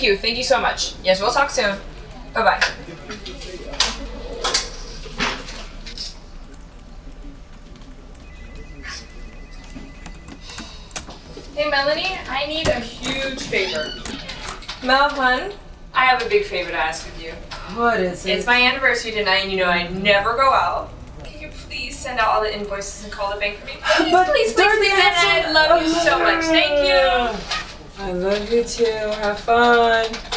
thank you. Thank you so much. Yes, we'll talk soon. Bye bye. Hey Melanie, I need a huge favor. Mel, hun, I have a big favor to ask of you. what is it? It's my anniversary tonight, and you know I never go out. Can you please send out all the invoices and call the bank for me? Please, But please, please, please. I love you so much. Thank you. I love you too. Have fun.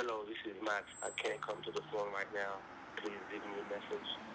Hello, this is Max. I can't come to the phone right now. Please leave me a message.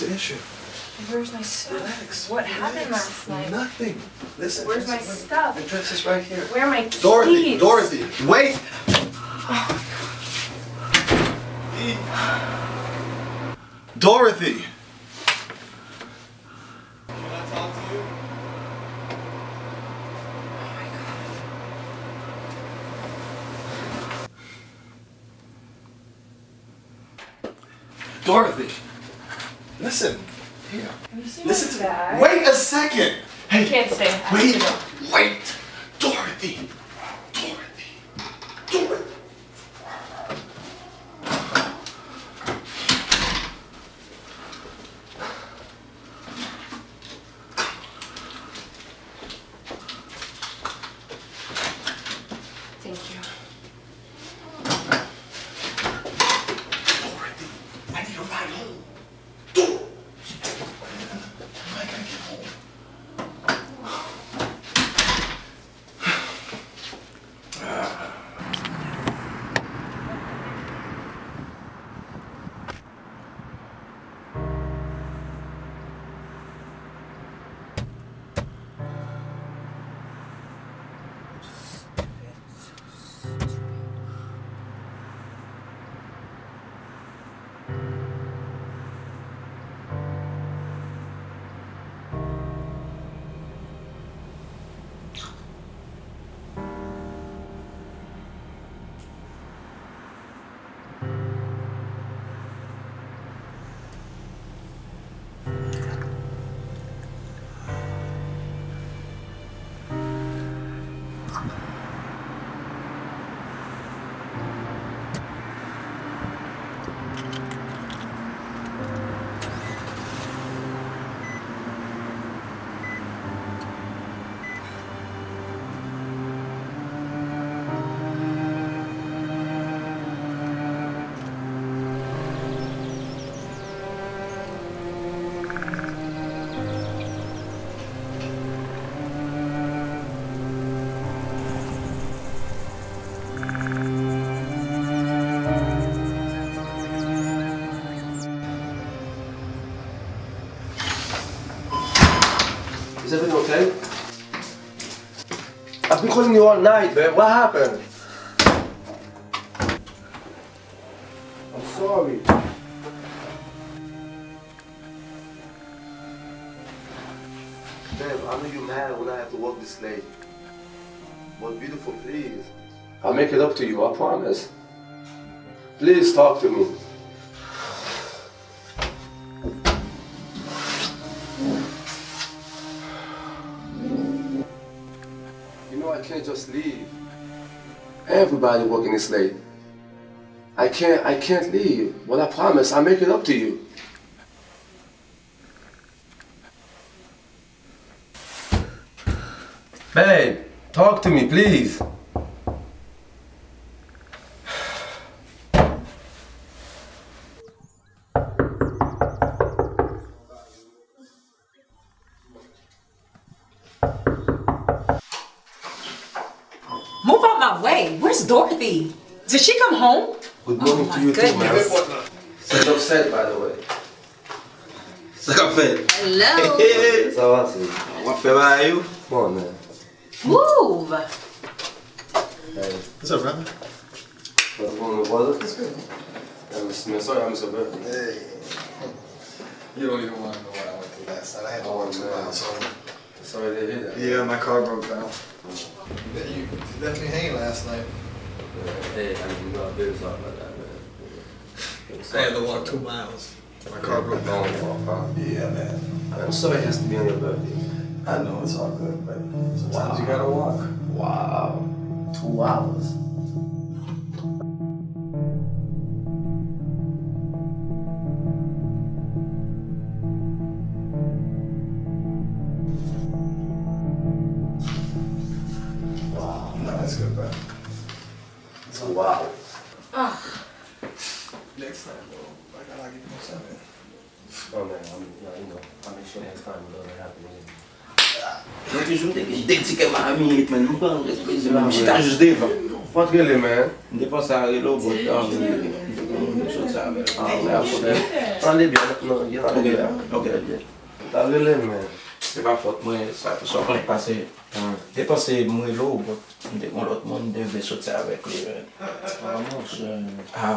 What's the issue? Where's my stuff? Relax. What happened last night? Nothing. Listen. Where's my stuff? The dress is right here. Where are my keys? Dorothy, oh Dorothy, wait! Dorothy! I've been calling you all night, babe. What happened? I'm sorry. Babe, I know you're mad when I have to walk this late. But beautiful, please. I'll make it up to you, I promise. Please talk to me. Everybody working this late. I can't I can't leave. But I promise I'll make it up to you. Babe, talk to me, please. Did she come home? Good morning Oh to my you too, man. goodness. Such upset, by the way. Ça qu'a fait? Hello. Ça va, c'est... What favor are you? Come on, man. Move. Hey, What's up, brother? what's going on, brother? I'm, I'm sorry, I'm so bad. Hey. You don't even want to know what I went through last night. I had to oh, walk two miles home. Sorry to hear that. Yeah, my car broke down. Mm. You left me hanging last night. Hey, I mean, you know, I'm very sorry about that, man. Uh, I had to walk two miles. My car broke down. Yeah, man. I'm sorry it has to be on your birthday. I know it's all good, but sometimes you gotta walk. Wow. Two hours. mirit men, mwen kon respeze mwen. Mwen chita jous devan. Fontre le men. Mwen depan sa re lo bot an. Mwen chot sa re. An, mwen. An le byan. Non, yon an le byan. Ok, ok. An le le men. Se pa fote mwen, sa kon pase. Depan se mwen lo bot. Mwen dekon lot moun devle chot sa avek le men. An moun. Ha.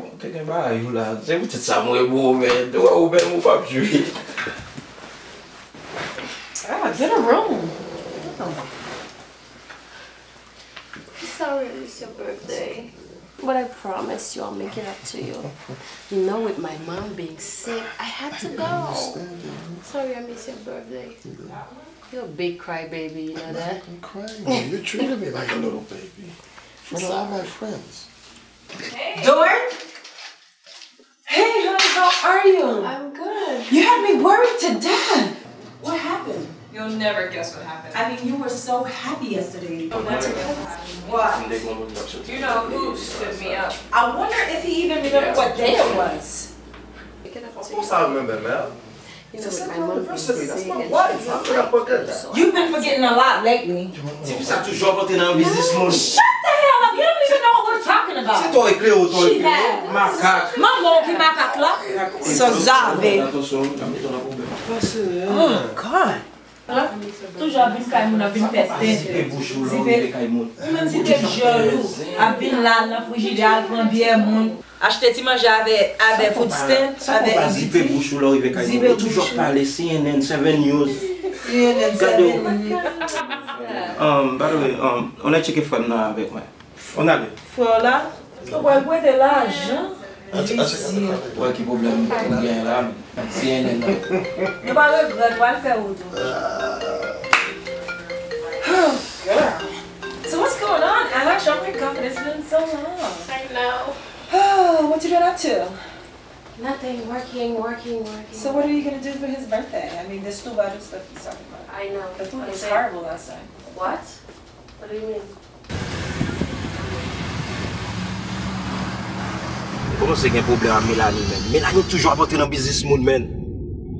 Bon, keken ba a yon la. Se mwen chit sa mwen mou men. Dwa ou ben mou pap jwi. Ah, get a room. Sorry it's your birthday. But I promise you I'll make it up to you. You know, with my mom being sick, I had to go. Sorry I missed your birthday. You're a big crybaby, you know that? I'm crying. You treated me like a little baby. In front all my friends. Dort? Hey, honey, how are you? I'm good. You had me worried to death. What happened? You'll never guess what happened. I mean, you were so happy yesterday. You'll never what happened. What? Mwen de kon moun pap sote. You know who stood me up. I wonder if he even remembered what day it was. Make it up Of course. I remember, man. You know, It's with the my mom anniversary. That's my wife. How not could I like forget that? You've been forgetting a lot lately. Ti pi sa toujou apote nan bizis moun. Shut the hell up. You don't even know what we're talking Se about. to ekle ou to She ekle had. ou. Makak. Maman ki makak la. So zave. Atensyon, kame ton apou Oh, God. Toujou avin kaj moun avin peste. Mwen si te jolou, avin la la fujide alpon biye moun. Achte ti manje ave food stand, ave ibiti. Zibe bouchou. CNN 7 News. CNN 7 News. Um, by the way, um, on a cheke fwem nan avek mwen. On a ve? Fwem la? Wè kwen te la ajan? Wè ki problem mwen gen la mwen. CNN nan. Nou pa regret wè fè ou tou. Oh, girl. So what's going on, Anna? Show me confidence. It's been so long. I know. Oh, what you been up to? Nothing, working, working, working. So what are you gonna do for his birthday? I mean, there's two other stuff he's talking about. I know. The food was horrible last time. What? What do you mean? Koman se gen problem an Melanie men? Melanie toujou apote nan bizis moun men.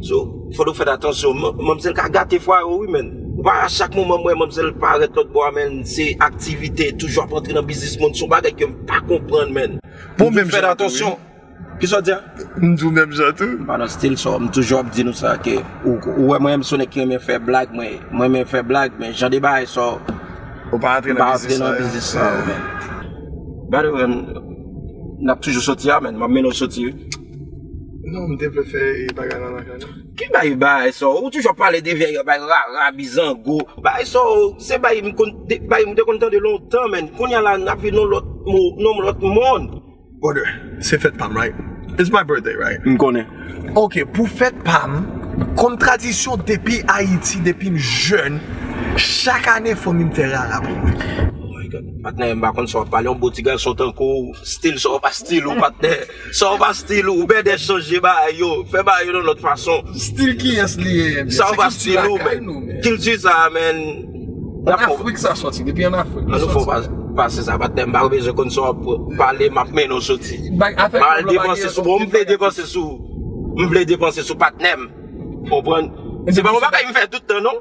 So, fado fèd atensyon, mamsel ka gate fwa yo wè men. Wè a chak mouman mwen mamsel paret lot bo a men, se aktivite toujou apote nan bizis moun, sou bagay ke m pa kompran men. Pou mèm fèd atensyon. Ki so diya? Mdou mèm jatou. Mbanan stil so, m toujwa ap di nou sa ke, ouwe mwen msone ki mwen fè blag mwen, mwen mwen fè blag men, jan de bay so, m pa atre nan bizis sa yo men. Bade wè. nap toujou soti ya men, mwen men nou soti e. Non, mwen te ple fè yi bagay nan akane. Ki bayi bayi so? Ou toujou pale de vey bayi ra, ra, bizan, go. Bayi so, se bayi mwen de kontan de lontan men. Kon yal an api non lot mou, nou lot moun. Bode, se fèt pam, right? It's my birthday, right? M konen. Ok, pou fèt pam, kom tradisyon depi Haiti, depi m jen, chak anè fò mim terè a la pou mwen. Patne mbakon sou ap pale, yon botigal sou tankou, stil sou pa stil ou patne, sou pa stil ou, be de chanje ba yo, fe ba yo nou lot fason. Stil ki yas liye, Sa sou pa stil ou, kilti sa men. An Afrik sa soti, depi an Afrik. An nou fò pase sa patne, mbarbe je kon sou ap pale, map men nou soti. Mal depanse sou, mwen vle depanse sou, mwen vle depanse sou patne m, kompren. Se pa mwen baka yon fè toutan nou.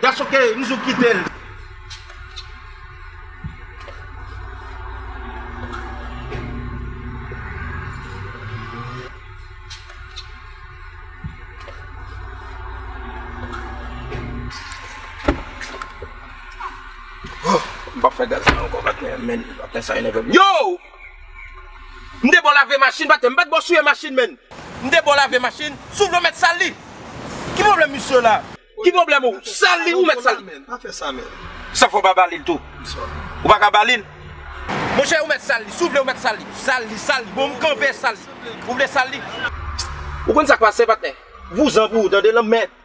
That's okay, nous quittons. Yo! Mde bon lave masin, batem bat bo suye masin men Mde bon lave masin, sou vlo met sali Ki problem misyo la? Ki problem ou? Sal li ou met sal li? A fe sa men. Sa fo ba balil tou? Ou baka balil? Mwen chè ou met sal li? Sou vle ou met sal li? Sal li, sal li. Bon mkanbe sal li. Ou vle sal li? Ou kon sa kwa se patne? Vou zanvou, dande lan met.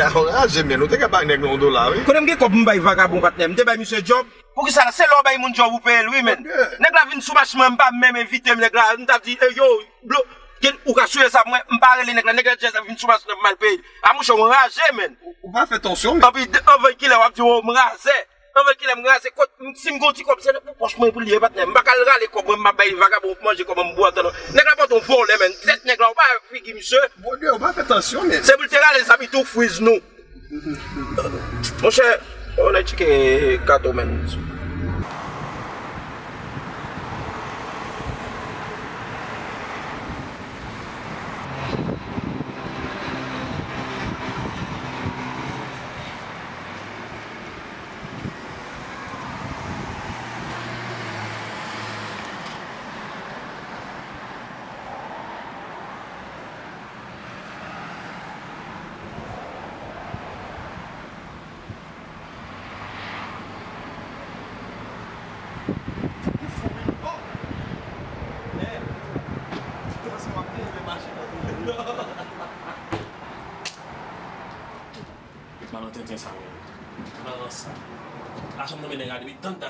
A jem men, nou te ka bag nek nou do la we. Konen mge kop mbay vagabon patnen, mte bay misye job. Pou ki sa la, se lor bay moun job ou pe el we men. Nek la vin soumach men, mba mèm evite m nek la. Mta di, e yo, blo, ken ou ka souye sa mwen, mba rele nek la, nek la jes la vin soumach nan mal pe el. A ah, mou chou raje, men. Ou ba fè tonsyon, men. Api, anvey ki le wap di ou oh, mraje. An vel ki lem rase kot, si m gonti kop se ne pou poch mwen pou liye patne. M bakal rale kop mwen mabay vagabon pou manje kop mwen mbo atan. Nèk la paton fon le men, tret nèk la ou pa figi msè. Bon diyo, ou pa fè tansyon men. Se bul te rale zabitou fwiz nou. Mwen chè, ou lè chike kato men.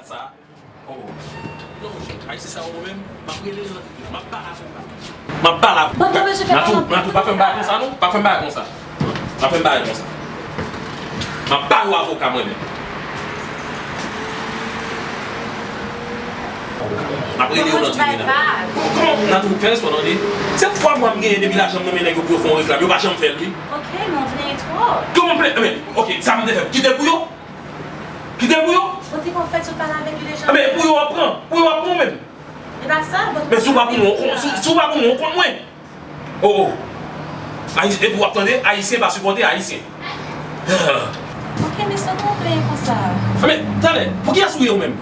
kat sa, ou, non, a yisi sa ou men, ma prele nan, ma para kon ba. Ma para kon ba. Nan tou, nan tou, pa fèm ba kon sa nou, pa fèm ba kon sa. Ma fèm ba kon sa. Ma para ou avoka mwen men. Apre de ou nan tribunal. Kon nan tou fèl sou nan de? Se fwa mwa mgenye debi la chanm nan menè yo pou fon reklam, yo pa chanm fèl li. Ok, mwen vnen etro. Kon mwen ple, ok, sa mwen de fèm, ki te pou yo? Ki te pou yo? Mwen ti kon fèt sou palan vek yu le jan. Mè pou yo apren, pou yo apren mèm. E ba sa, mwen... Mè sou pa pou nou, kon mwen. Oh oh. E pou apren de, Aïsien ba supporte Aïsien. Ok, mè se kon pleye kon sa. Mè, tanè, pou ki asouye ou mèm?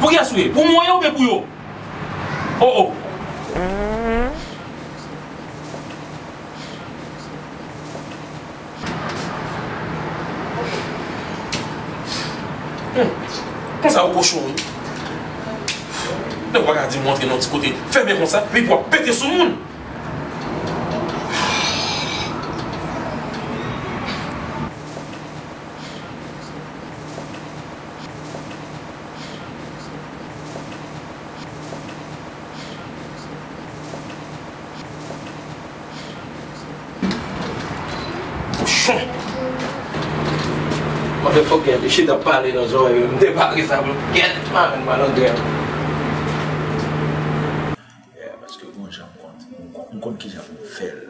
Pou ki asouye? Pou mwen yo mè pou yo? Oh oh. Kon sa ou koshon. Nè wak a di montre nan ti kote. Fè kon sa, pi pou a pète sou moun. Che da pale nan zon yon, e, mde pare sa mwen, get man men man an dre. Yeah, paske mwen jan kont, mwen kont ki jan mwen fel.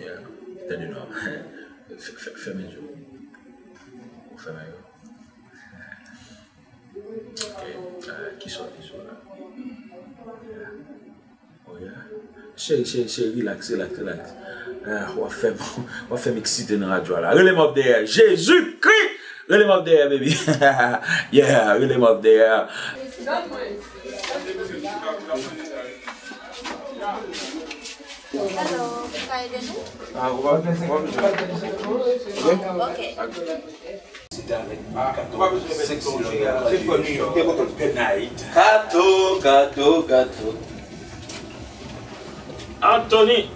Yeah, teni nou, fèmen yo. Ou fèmen yo. Ok, ki son ki son la. Oh yeah, chè, chè, chè, relax, relax, relax. Wafèm, wafèm eksite nan radyo la. Relèm of the air, Jésus Christ! Get him up there, baby. yeah, get him up there. Hello, Okay. Night. Anthony.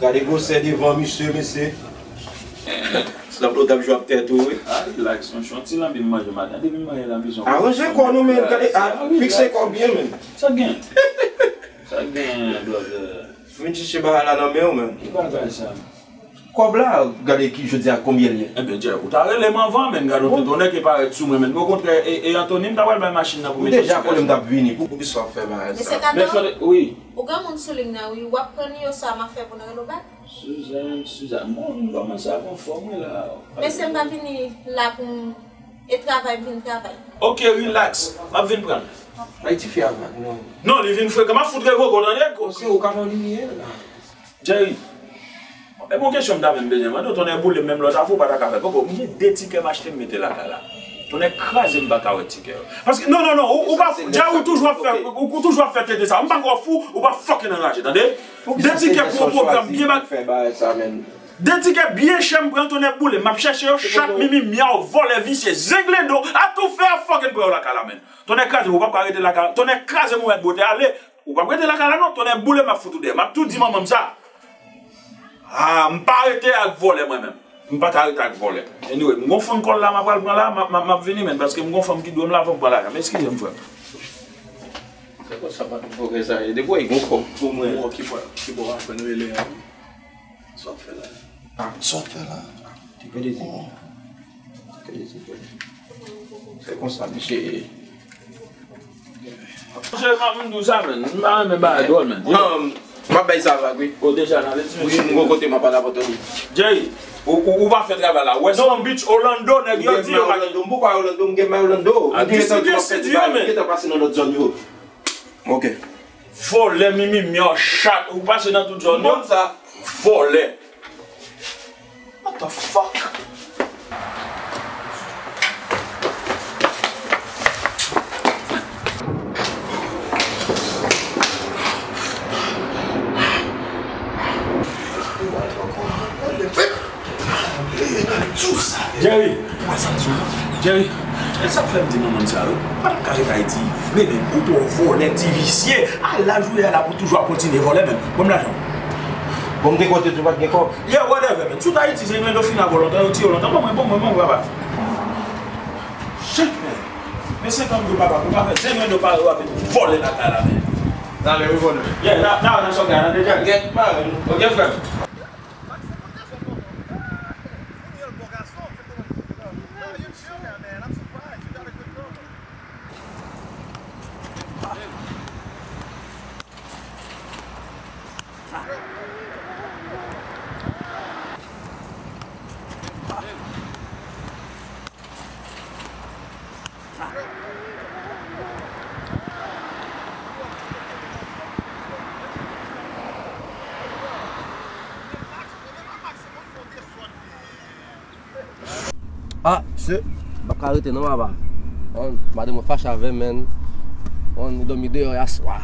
Karibu, c'est devant monsieur, monsieur. Sla blot ap jwa ptet ou we? A, relax, an chanti lan bin manje madan, de bin manje lan bizon. A, anje kon nou men, gade, a, fikse kon bien men. Sa gen. Sa gen, blot. Min chiche ba ala nan men ou men. Ki ba gade sa? Kob la, gade ki, je di a kombye liye? E ben, dje, ou ta releman van men, gade, ou te donen ki pare tsou men men. Ou kontre, e antonim ta wèl bay machin nan pou men. Ou deja kon lem dap vini, pou bi swa fè man. Mese kado, ou ga moun solim nan, ou wap preni yo sa ma fè pou nan relo bak? Suzan, Suzan, moun bon, koman sa kon fòm wè la. Mè se mba vini la pou e travay, vini travay. Ok, relax. Mab vini pran. Mè ti fè avan. Non, li vini fè. Kama foudre vò gò nan lè kò. Se wò kaman li miye la. Jerry, e bon mwen kesyon mda men benye man. Nou tonè boulè mèm lò ta fò pata kafe. Koko, mwen de ti kem achte mwete la ka la. On ekraze m baka wè tike yo. Paske, non, non, non, ou pa, dja ou toujwa fè, ou toujwa fè tè de sa. M baka wè fou, ou pa fok en anraje, tande? De tike pou program, biye bak... De tike biye chèm pren tonè boule, m ap chèche yo, chak mimi mia ou vole visye, zegle do, non. a tou fè a fok en pre ou lakala men. Ton ekraze m ou pa parete lakala, ton ekraze m ou et bote, ale, ou pa parete lakala non, tonè boule m ap foutou de, m ap tout di man mèm sa. Ha, ah, m parete ak vole mwen mèm. M pa ta harit ak vole. Anyway, m gon fon kol la, m ap pral pran la, m ap veni men, paske m gon fon ki do m la fon pran la. M eskize m fwe. Se kwa sa pa pou fok e, sa, e de kwa yi gon kom? Pou mwen. Mwen ki fwa, ki bo an fwen wele ya. Sot fe la. Sot fe la. Ti pe de zi. Ti pe de zi. Se kon sa mi che e. Mwen se man m dousa men, m an men ba adol men. Mwen bay sa vagwe. O bon, deja nan, leti mwen chou. Mwen kote mwen pala potoni. Jay, Ou va fet rava la? West Palm non, Beach, Orlando, neg yo di yo. Mwen kwa Orlando, mwen gen mwen Orlando. A disi disi di yo men. Mwen gen pase nan lot zon yo. Ok. Fole mimi mi yo chak. Ou pase nan tout zon yo. Mwen sa. Fole. What the fuck? Jerry, Jerry, el sa fèm di nan nan sa yo, pati kare ka iti, vle men pou pou volè ti visye, al la jwè la pou toujwa kontine volè men, bom la jan. Bom de kote tou pat gen kop? Yeah, whatever men, sou ta iti se men do fina volontan, yo ti volontan, bom men, bom men, bom waba. Chek men, men se kan mou papa, mou pa fè, se men do pa wapè, volè la kala men. Dale, wè volè. Yeah, nan nan son gana, dejan, get, man, o gen fèm. se, bak arete nan waba. On, bade mwen fache avem men. On, mwen domi deyo yaswa.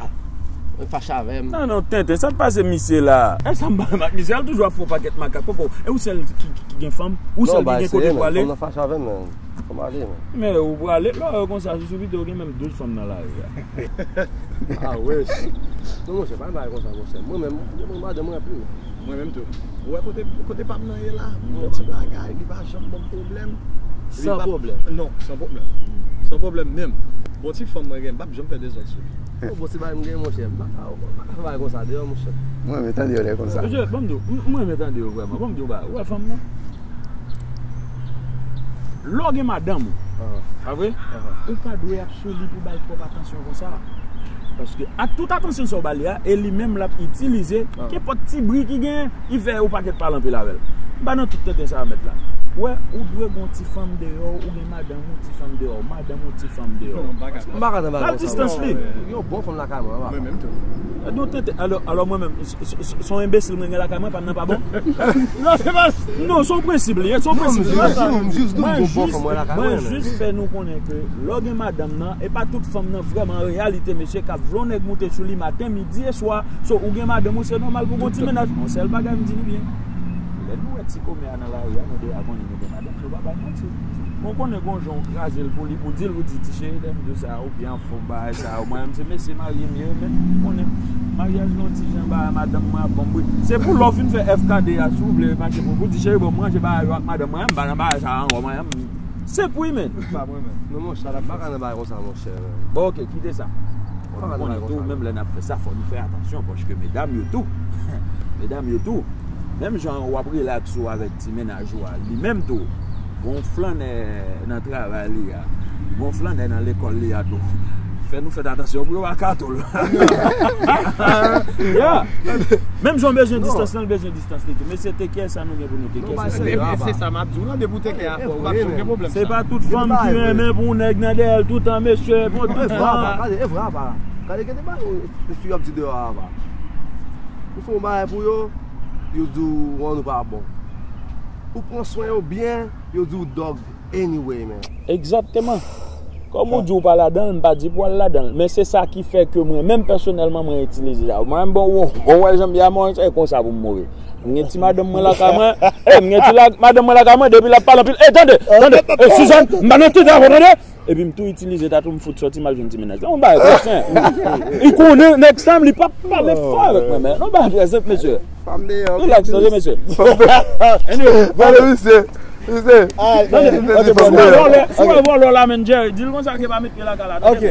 Mwen fache avem. Nan nan, tente, sa pase misye la. E sa mba, misye al toujwa fwo paket maka. Popo, e ou sel ki ki gen fam? Ou sel ki gen kote wale? Mwen fache avem men. Kom ale men. Men, ou ale, lò kon sa sou bide ou gen men 12 fam nan la. A, wesh. Non, mwen se pa mba, kon sa kon se. Mwen men, mwen bade mwen api men. Mwen men tou. Ouè kote pap nan ye la. Mwen ti bagay, li pa jom bon problem. San problem. Non, san problem. San problem menm. Bon ti fòm mwen gen, bab jom fè de zon sou. Bon ti bay mwen gen mwen chèm, baka fè bay kon sa de yo mwen chèm. Mwen mè tan de yo lè kon sa. Mwen mè tan de yo vwèman, Bom do ba, yo bay. Wè fòm nan? Lò gen madam ou, avè? Ou pa dwe absoli pou bay trop atensyon kon sa. Paske a tout atensyon sou bali ya, e li menm la itilize, ke pot ti bri ki gen, i fè ou paket palan pi lavel. Ba nan tout tete sa a met la. Ouè, ou dwe goun ti fam deyo, ou gen madan goun ti fam deyo, madan goun ti fam deyo. Mbak atan bag goun sa li. Yo bon fom la lakay mwen, wak. Mwen menm tou. Eh, Don tente, alo alo mwen menm, son imbesil mwen gen lakay mwen, pan nan pa bon? Non, se pas, non, son prensibli, son non, prensibli. Mwen jist, mwen jist mwen jist fè nou konen ke, lò gen madan nan, e pa tout fam nan vreman realite, mesye, ka vlon ek mwote sou li maten, midi e swa, so ou gen madan mwen se normal pou goun ti menaj. Mwen sel bagay mdi ni bien. ti kome anan la ou ya, nou de akon yon de madam, nou ba bay nan ti. Mwen konen konjon krasel pou li, pou dil ou di ti chè, dem de sa ou biyan fò bay, sa ou mwen mse, mwen se marye mye, men konen, maryaj nou ti jen ba madam mwen bon bwe. Se pou lò fin fè FKD ya sou, vle manche pou, pou ti chè yon bon manche ba yon ak madam mwen, ba nan ba yon sa an gwa mwen mwen. Se pou yon men. Ba mwen men. Mwen mwen chara, ba kan nan ba yon sa mwen chè. Ok, kite sa. Mwen konen tou, mwen mwen apre sa, fò ni fè atasyon, pochke medam yotou. Medam yotou. Mem jan wap relaks ou avèk ti menaj ou al. Li menm tou, bon flan nan travay li ya. Bon flan nan l'ekol li ya tou. Fè nou fèt atasyon pou yo akato lò. Ya. Mem joun bezyon distans nan, bezyon distans li tou. Mè se teke sa nou mè pou nou teke. Se sa map djou nan, debou teke a fò. Wap chouke problem sa. Se pa tout fòm ki mè mè pou nèk nan del, tout an mè chè. E vran pa. Kade kete ba yo, si yo ap di de yo ava. Ou fò mè pou yo, yo djou wan ou pa bon. Ou pon soyn yo byen, yo djou dog anyway men. Eksapteman. Kom ou di ou pa la dan, mpa di pou al la dan. Men se sa ki fe ke mwen, men personelman mwen itilize la. Mwen bon wou, bon wè jom ya mwen, e kon sa pou mwore. Mwen ti madam mwen la kaman, e mwen ti madam mwen la kaman, depi la palan pil, e tande, tande, e Suzanne, mwen nan tout an, mba nan tout an, pi m tou itilize tatou m fout soti mal joun ti menaj la. Ba e presen. I konen, nek sam li pa pale fwa vek mè mè. On ba e presen, mèche. Famne yo. Relax, mèche, mèche. Anyway. Vale, mèche. Mèche. Ok, bon. Sou wè vò lò la men Jerry. dil kon sa ke pa mit ke la kalata. Ok.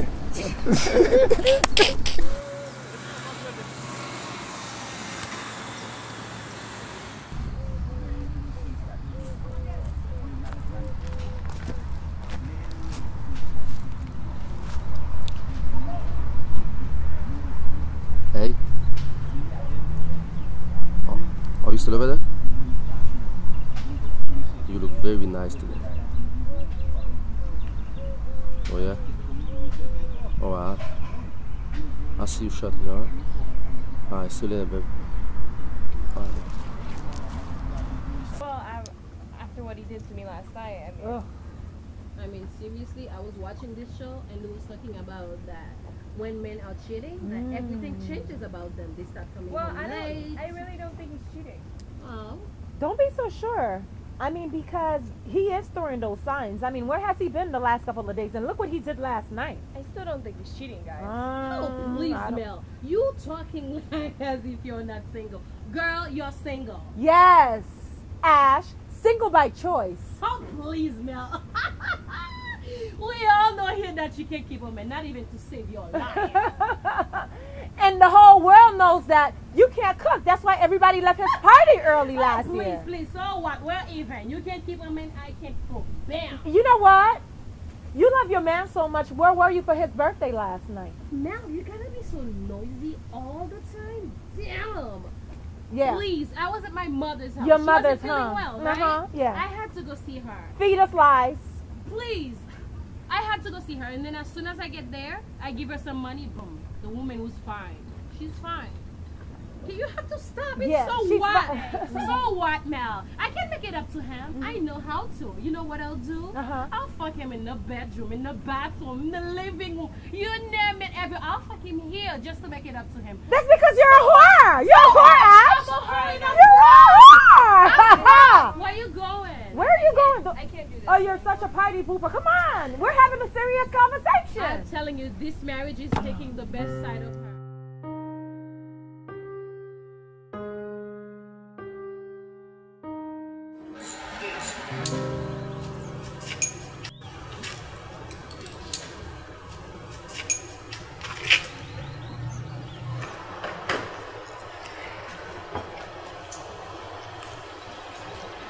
Hey. Oh, are you still over there? You look very nice today. Oh yeah? Oh, alright. I'll see you shortly, alright? Alright, see you later, babe. Alright. Well, I, after what he did to me last night, I mean, I mean, seriously, I was watching this show and it was talking about that when men are cheating, that everything mm. changes about them. They start coming well, home I late. don't, I really don't think he's cheating. Oh. Don't be so sure. I mean, because he is throwing those signs. I mean, where has he been the last couple of days? And look what he did last night. I still don't think he's cheating, guys. Um, oh, please, Mel. You talking like as if you're not single. Girl, you're single. Yes, Ash, single by choice. Oh, please, Mel. we all know here that you can't keep a man, not even to save your life. And the whole world knows that you can't cook. That's why everybody left his party early last please, year. please. please, So what? We're even. You can't keep a man, I can't cook. Bam. You know what? You love your man so much. Where were you for his birthday last night? Mel, you gotta be so noisy all the time. Damn. Yeah. Please, I was at my mother's house. Your She mother's, wasn't huh? well, right? Uh-huh, yeah. I had to go see her. Feed us lies. Please. I had to go see her, and then as soon as I get there, I give her some money. Boom. The woman was fine. She's fine. You have to stop. It's Yeah, so what? so what, Mel? I can make it up to him. I know how to. You know what I'll do? Uh-huh. I'll fuck him in the bedroom, in the bathroom, in the living room. You name it, every. I'll fuck him here just to make it up to him. That's because you're a whore. You're a whore, Ash. I'm a whore You're a whore. Where you going? Where are you going? I can't do this. Oh, you're such a party pooper. Come on. We're having a serious conversation. I'm telling you, this marriage is taking the best side of her.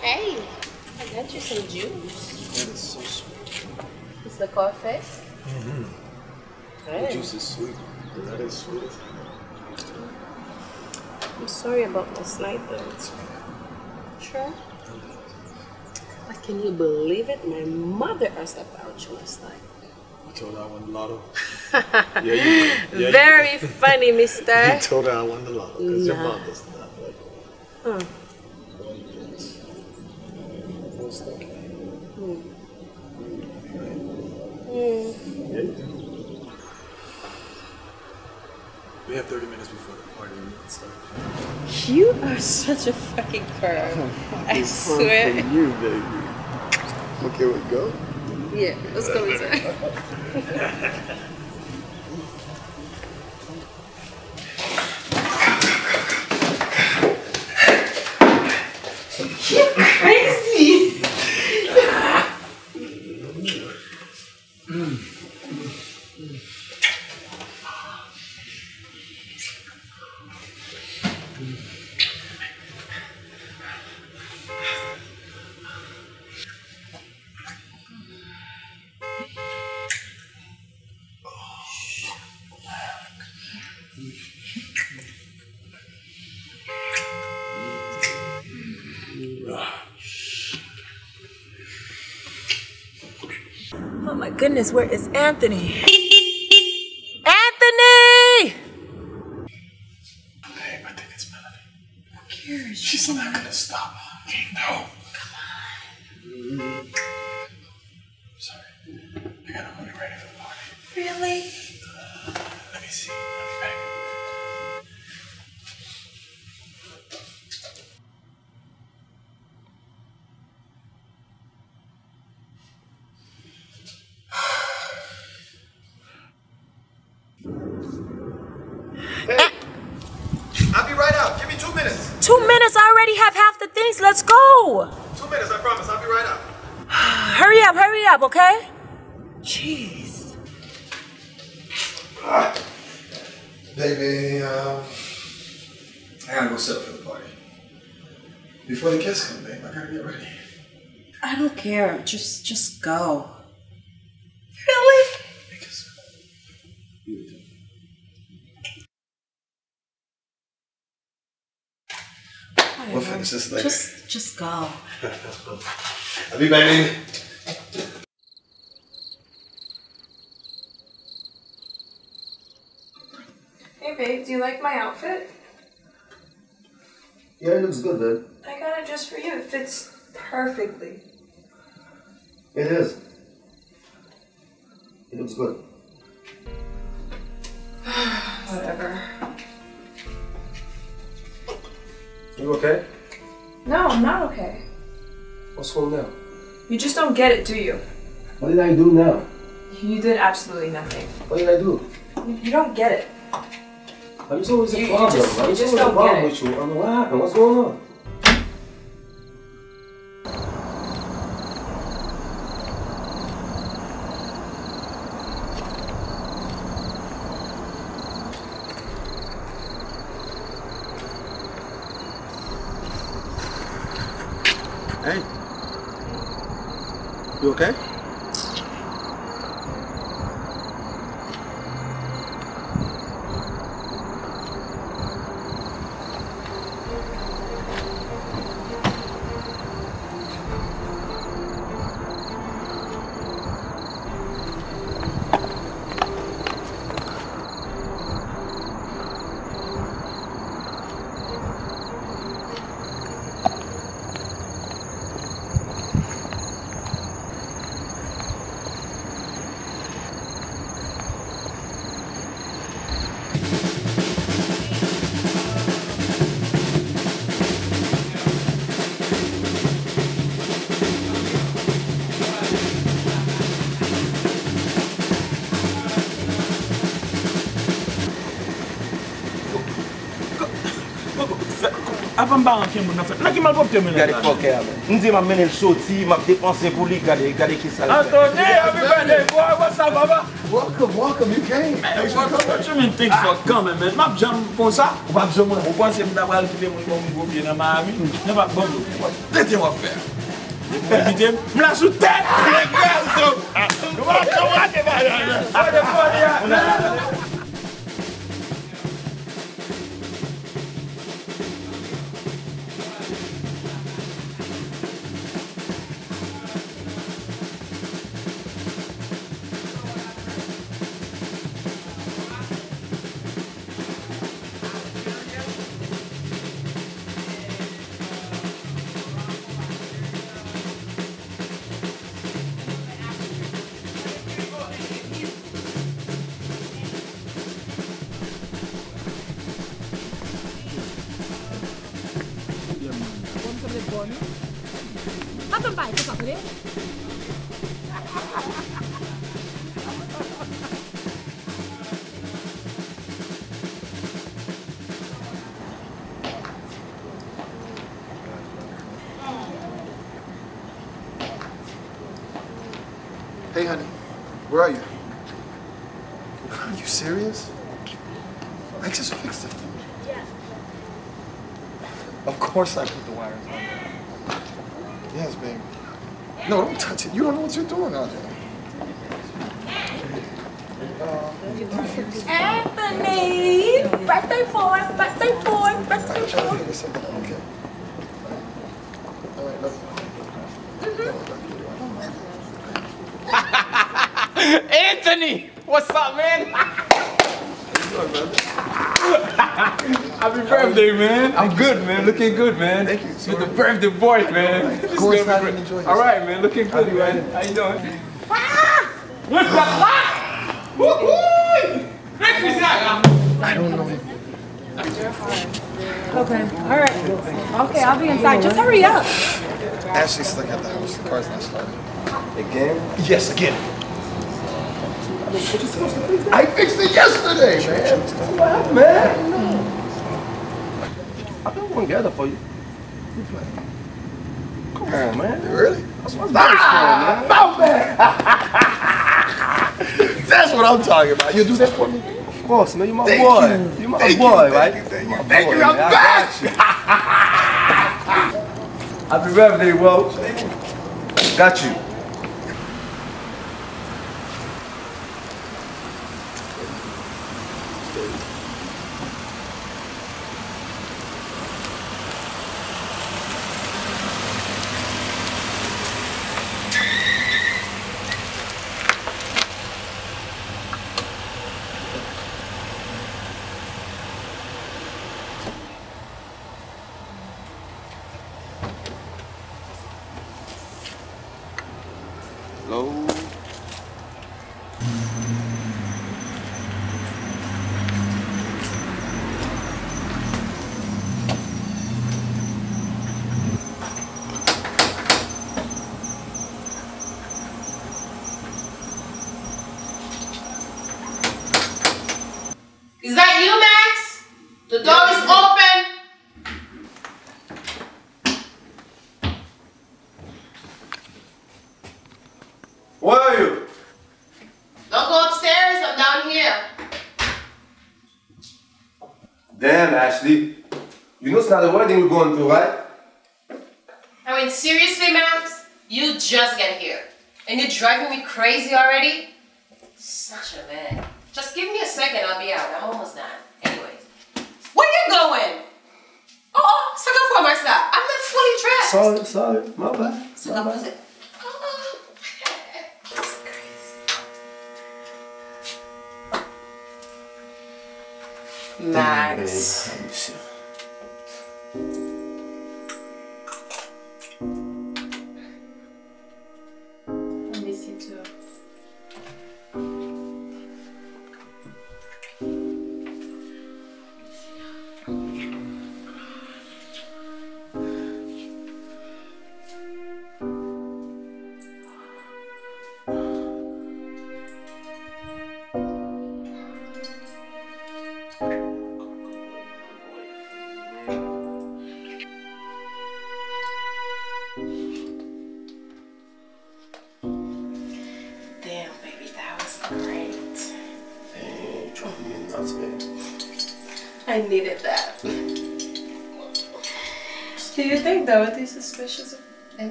Hey, I got you some juice. That is so sweet. It's the coffee. Mm-hmm. Hey. The juice is sweet. That is sweet. I'm sorry about last night, though. Sure. But can you believe it? My mother asked about you last night. You told her I won the lotto. yeah, you. Yeah, Very did. funny, mister. you told her I won the lotto because your Nah. mom does not like Huh. Yes. I was thinking. Hmm. Yeah. We have 30 minutes before the party and it starts. You are such a fucking perv. I It's fun swear. For you, baby. Okay, we go. Yeah, let's go inside. You're where is Anthony? Things. Let's go. Two minutes, I promise. I'll be right up. Hurry up, hurry up, okay? Jeez. Baby, um, I gotta go set up for the party. Before the kids come, babe, I gotta get ready. I don't care. Just just go. Really? We'll finish this later. Just just go. I'll be back, baby. Hey babe, do you like my outfit? Yeah, it looks good, babe. I got it just for you. It fits perfectly. It is. It looks good. Whatever. You okay? No, I'm not okay. What's going on? You just don't get it, do you? What did I do now? You did absolutely nothing. What did I do? You, you don't get it. I'm just always a You- you just- you just just always a don't problem get with you. I mean, what happened? What's going on? Okay? mba anke moun an fèt. Nan ki mal popte men an. Gade fokè an. Ndi man men el soti, map depanse pou li, gade, gade ki sa. Antoni, happy birthday, boy, what's up, baba? Welcome, welcome, you came. Thanks for coming. What you mean, thanks for coming, man? Map jam pon sa? Ou pap ah, jam an? Ou pan se mda bral ki de moun moun moun goupye nan ma ami? Ne pap bon lou. Tete wap fè. Mla sou tèt! Mla sou tèt! Mla sou tèt! Yon! Ate pwade ya! Asan pa? Hey, honey. Where are you? Are you serious? I just fixed it. Yeah. Of course I put the wires on there. Yes, babe. No, don't touch it. You don't know what you're doing out there. Anthony! Birthday boy, birthday boy, birthday boy. Okay. All right, love mm-hmm. Anthony! What's up, man? Happy birthday, man. I'm good, man. Looking good, man. Thank you. You're the birthday boy, man. This is Go gonna be inside great. and enjoy All yourself. right, man. Looking I'll good, be right man. in. How you doing? I don't know. Okay, all right. Okay, I'll be inside. Just hurry up. Ashley's stuck at the house. The car's not starting. Again? Yes, again. I fixed it yesterday, man. What happened, man? I've been going together for you. You playing? Come on, man. Really? That's what Ah, I'm man. That's what I'm talking about. You do that for me? Of course, man. You my Thank boy. you. You my Thank you, boy, thank right? you, thank you, thank boy, you. I'm man. I back. got you. Happy birthday, Will. Got you. Hello? Is that you, Max? The door is open. Where are you? Don't go upstairs. I'm down here. Damn, Ashley. You know it's not a wedding we're going to, right? I mean, seriously, Max? You just get here. And you're driving me crazy already? Such a man. Just give me a second, I'll be out. I'm almost done. Anyways. Where are you going? Oh, suck up for my stop. I'm not fully dressed. Sorry, sorry. My bad. Suck up, was it? Oh. Max.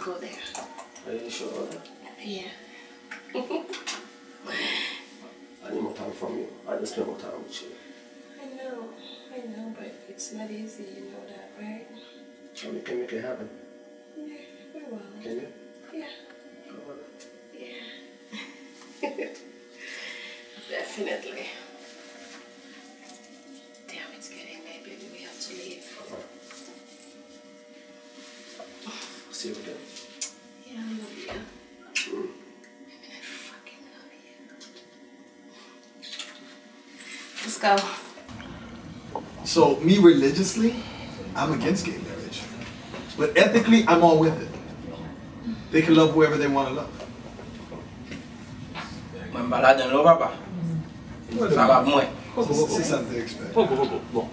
He go there. Are you sure? Yeah. I need more time from you. I just spend more time with you. I know, I know, but it's not easy, you know that, right? And we can make it happen. Yeah, we will. Can you? Yeah. Yeah. Definitely. Go. So me religiously, I'm against gay marriage. But ethically, I'm all with it. They can love whoever they want to love. Mwen balade lò papa. Sa va mwen. C'est ça que expect. Poco, poco, bon.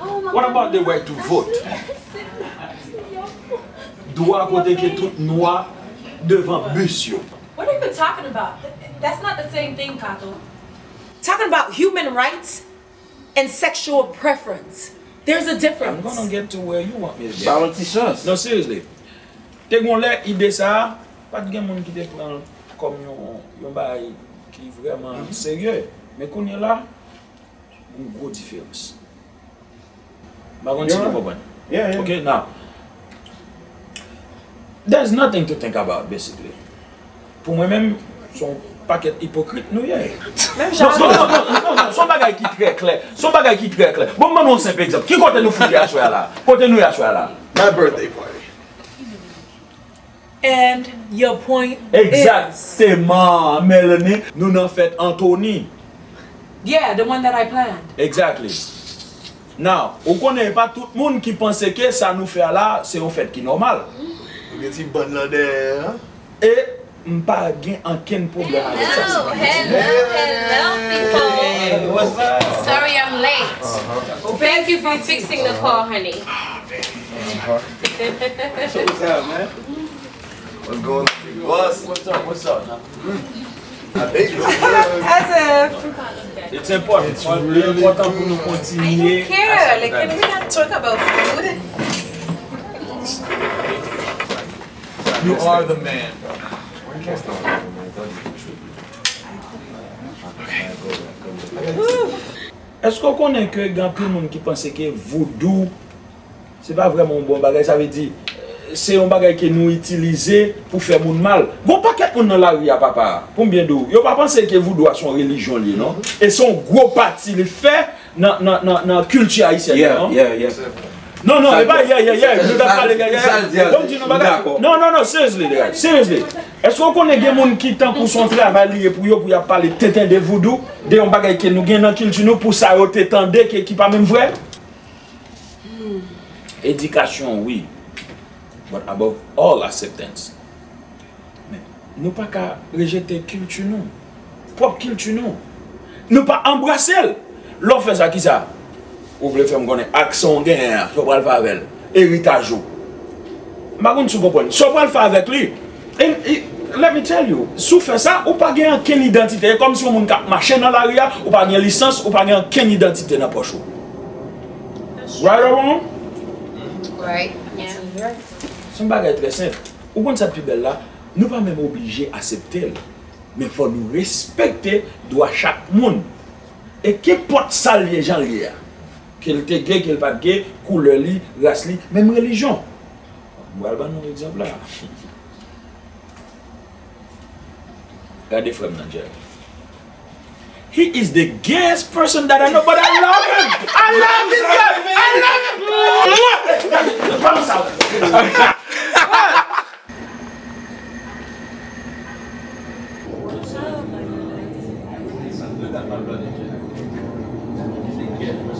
Oh, what about the right to vote? Droit à côté que tout noir devant monsieur. What are you talking about? That's not the same thing, Kato. Talking about human rights and sexual preference. There's a difference. I'm gonna get to where you want me to get. Parle ti. No, seriously. Te goun lè ide sa, pat gen moun ki te pran kom yon, yon bay ki vreman mm -hmm. serye. Men konye la, yon gwo diferans. Magon ti nou koban. Yeah, yeah. Ok, now. There's nothing to think about, basically. Pou mwen men, son... paket hipokrit nou ye. Mèm jan. Non, non, non, non, non, son bagay ki tre kler. Son bagay ki tre kler. Bon, man nou sempe ekzap. Ki kote nou fouti aswe la? Kote nou aswe la? My birthday party. And your point Exactement, is... Exactement, Melanie. Nou nan fèt Anthony. Yeah, the one that I planned. Exactly. Now, ou konen pa tout moun ki pense ke sa nou fè la, se yon fèt ki normal. Ou gen si bon lade, ha? E... mpa gen anken problem avè sa. Hello, hello, hello, people. what's up? Sorry I'm late. Uh-huh. Thank you for fixing the car, honey. So what's up, man? What's going on? What's, what's up? What's up? I think As if. It's important. It's really important pou nou kontinye. Care, like, can we not talk about food? You are the man. That's not what I done. Esko konen ke gan pil moun ki panse ke voodoo se pa vreman bon bagay, sa ve di se yon bagay ke nou itilize pou fè moun mal. Gon paket moun nan la ria papa, pou mbyen dou, yo pa panse ke voodoo a son religion li, non? E son gwo pati li fè nan kulti a isi. Yeah, yeah, yeah. Non, non, eh e ba yeah, yeah, ye, nou da pale yeah, yeah, ye, Don di nou bagay. Non, non, non, seriously, de, seriously. Esko konen gen moun ki tan pou son travay liye pou yo pou ya pale teten de voodoo, de yon bagay ke nou gen nan kilti nou pou sa yo teten de ke ki pa men vre? Edikasyon, hmm. oui, but above all acceptance. Men, nou pa ka rejete kilti nou, pop kilti nou. Nou pa embrase el. Lò fè sa ki sa? Ou vle fèm konen akson gen, so pral favel. Eritaj ou. Magoun sou kompon. So pral fè avèk li. en, and, let me tell you. Sou fè sa, ou pa gen ken identite. Kom si ou moun kap machen nan la ria, ou pa gen lisans, ou pa gen ken identite nan pochou. Right or wrong? Right. Yeah. Son bagay tre semp. Ou kon sa pi bel la, nou pa mèm oblige asepte l. Men fò nou respekte dwa chak moun. E ke pot sal ye jan li ya. Kel te ge, kel pat ge, koule li, ras li, menm relijon. Mwal ban nou ekzamp la. Gade frem nan jè. He is the gayest person that I know, but I love him! I love this guy! I love him! Mwa! Mwa! Mwa! Mwa! Mwa! Mwa!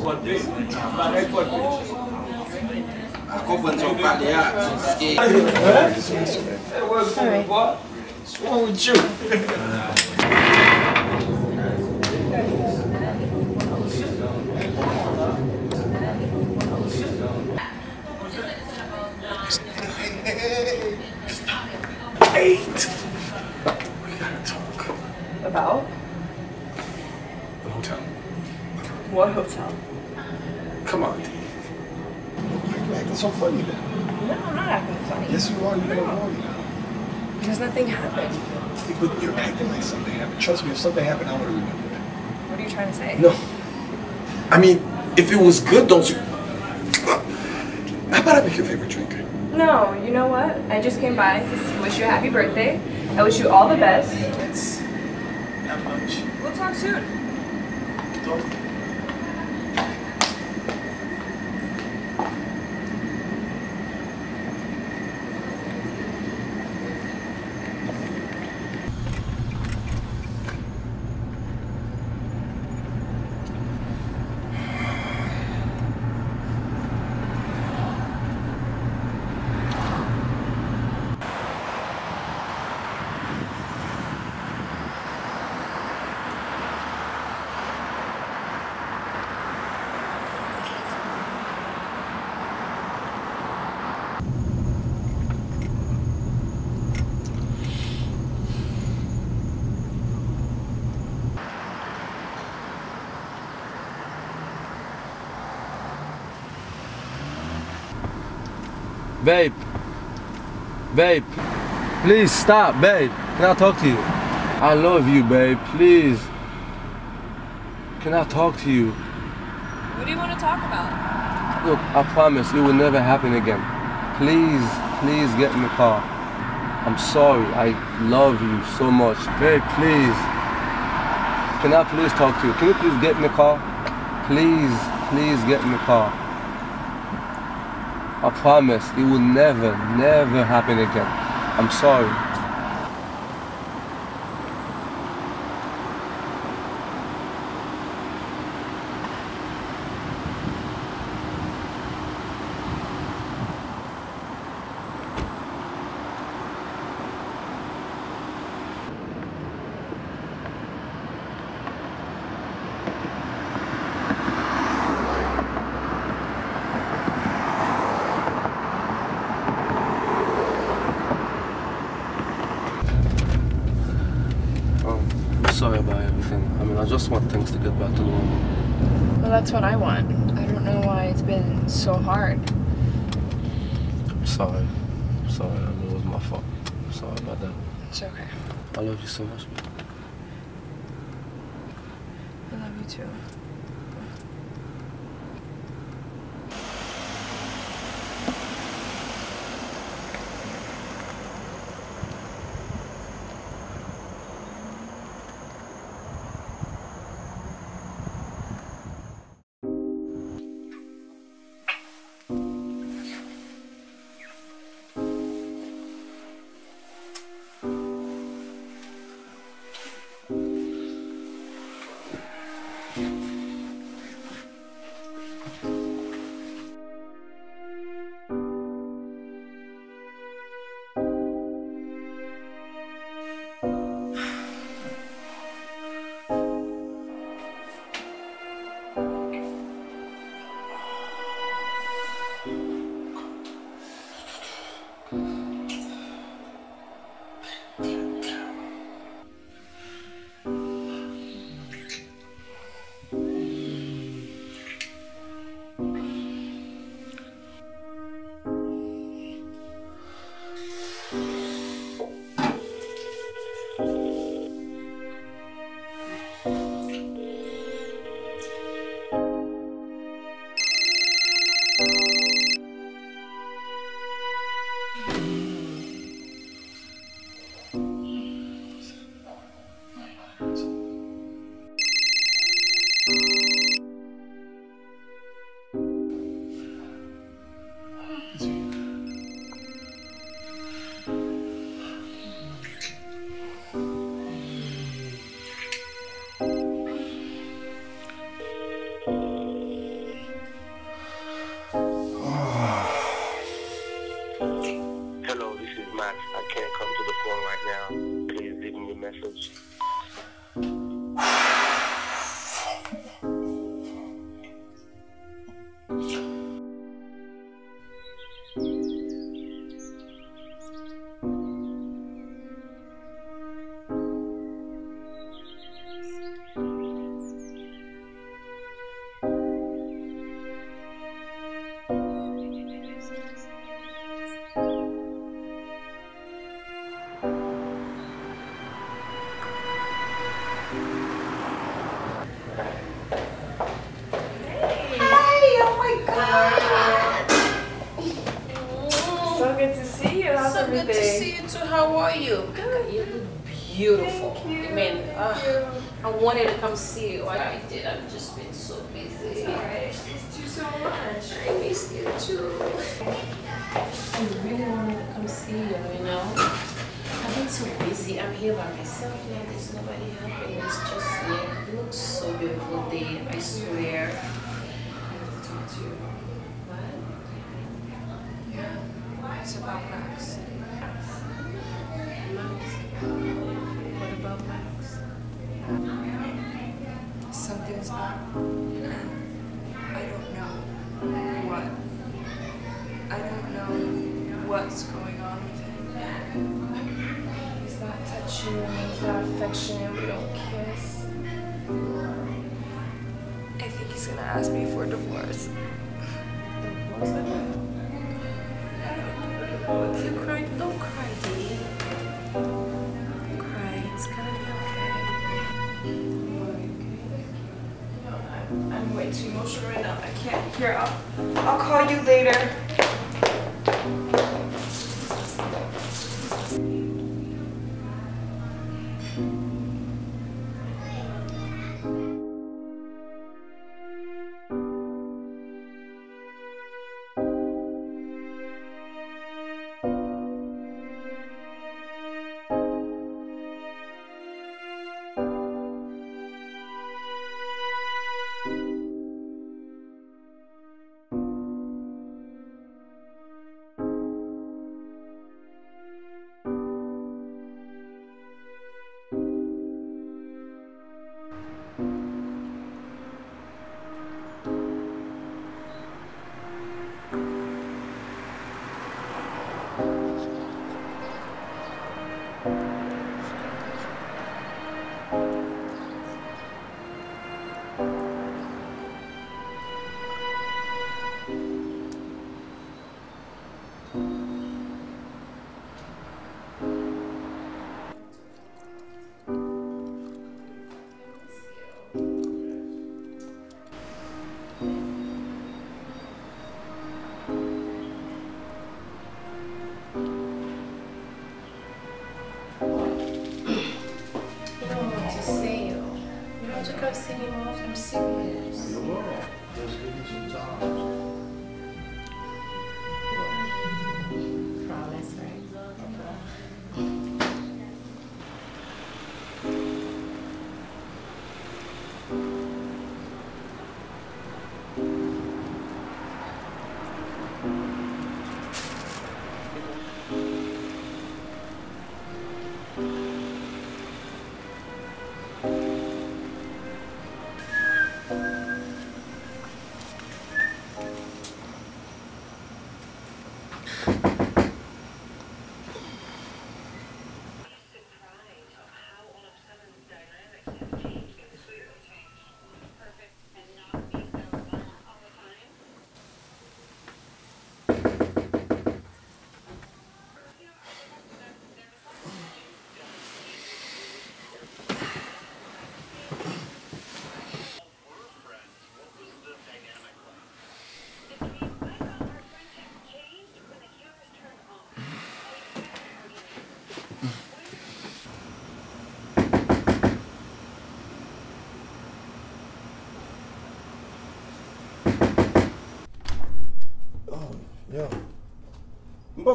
Vamos out! Ako pon son pale ya. What's wrong with you? Eight. We gotta talk. About? The hotel. What hotel? Come on, D. You're acting so funny then. No, I'm not acting funny. Yes, you are. You never wrong, you know. Because nothing happened. But you're acting like something happened. Trust me, if something happened, I would have remembered. What are you trying to say? No. I mean, if it was good, don't you? How about I make your favorite drink? No, you know what? I just came by to wish you a happy birthday. I wish you all the best. It's not much. We'll talk soon. Don't. Babe. Babe. Please stop, babe. Can I talk to you? I love you, babe. Please. Can I talk to you? What do you want to talk about? Look, I promise it will never happen again. Please, please get in the car. I'm sorry. I love you so much. Babe, please. Can I please talk to you? Can you please get in the car? Please, please get in the car. I promise it will never, never happen again. I'm sorry.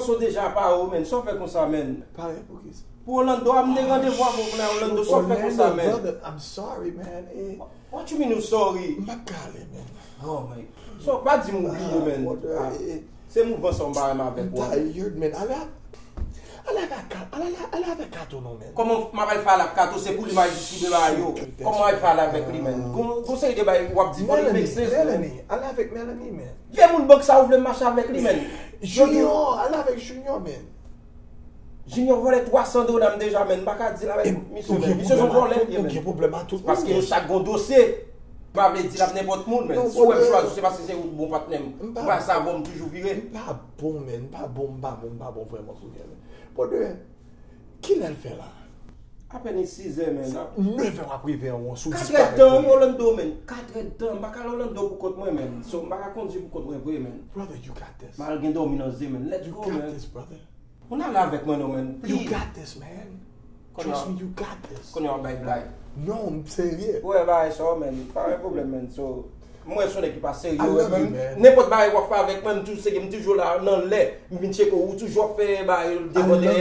so deja pa ou men, so fe kon sa men. Pare pou ki sa? Pou Orlando, am ne ah, randevwa pou pou nan Orlando, so fe kon sa men. Orlando, brother, I'm sorry man. Eh. What you mean you sorry? Mbak gale men. Oh my God. So, pa di mou bi ou men. Se mou ban son bare ma vek wou. Mta yod men, ala... Ala ave kato nou men. Koman ma mabay fala kato se pou li ma jisi de la yo. Koman ay fala vek li men. Konsey de bay wap di pou li vek se. Melanie, ala bon. avek Melanie men. Ve moun bok sa ou vle macha vek li men. Junior, alè avèk Junior men. Junior volè 300 do nan deja men, baka di la men. Mise son volè men. Ou ki problem a tout moun. Paske ou chak gon dosye. Mba vle di la vne bot moun men. Sou wèm chwa, sou se paske se ou bon patnen. Mba sa vom toujou vire. Mba bon men, mba bon, mba bon, mba bon, mba bon, mba bon. Po de, ki lè l fè la? Apeni 6 e men. Sa 9 an apri ve an wonsou. 4 et dan yon Orlando men. 4 et dan. Baka l'Orlando pou kote mwen men. So baka konji pou kote mwen vwe men. Brother, you got this. Mal gen do minan ze men. Let's you go men. You got this, brother. On a la vek mwen nou men. You got this, man. Trust me, you got this. Kon yon bay blay. Non, serye. Ouè, bay so men. Pare problem men. So, Mwen son ek ki pa seryo. Nèpot ba yon wak fa avèk mwen, mwen toujou la nan lè, mwen vin chèk ou toujou fè ba yon devode.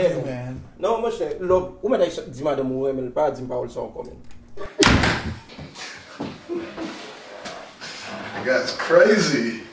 Non mwen chè, lòb, ou mwen dèk di madèm ou wè men, pa di mpa ou lson kon men. That's crazy.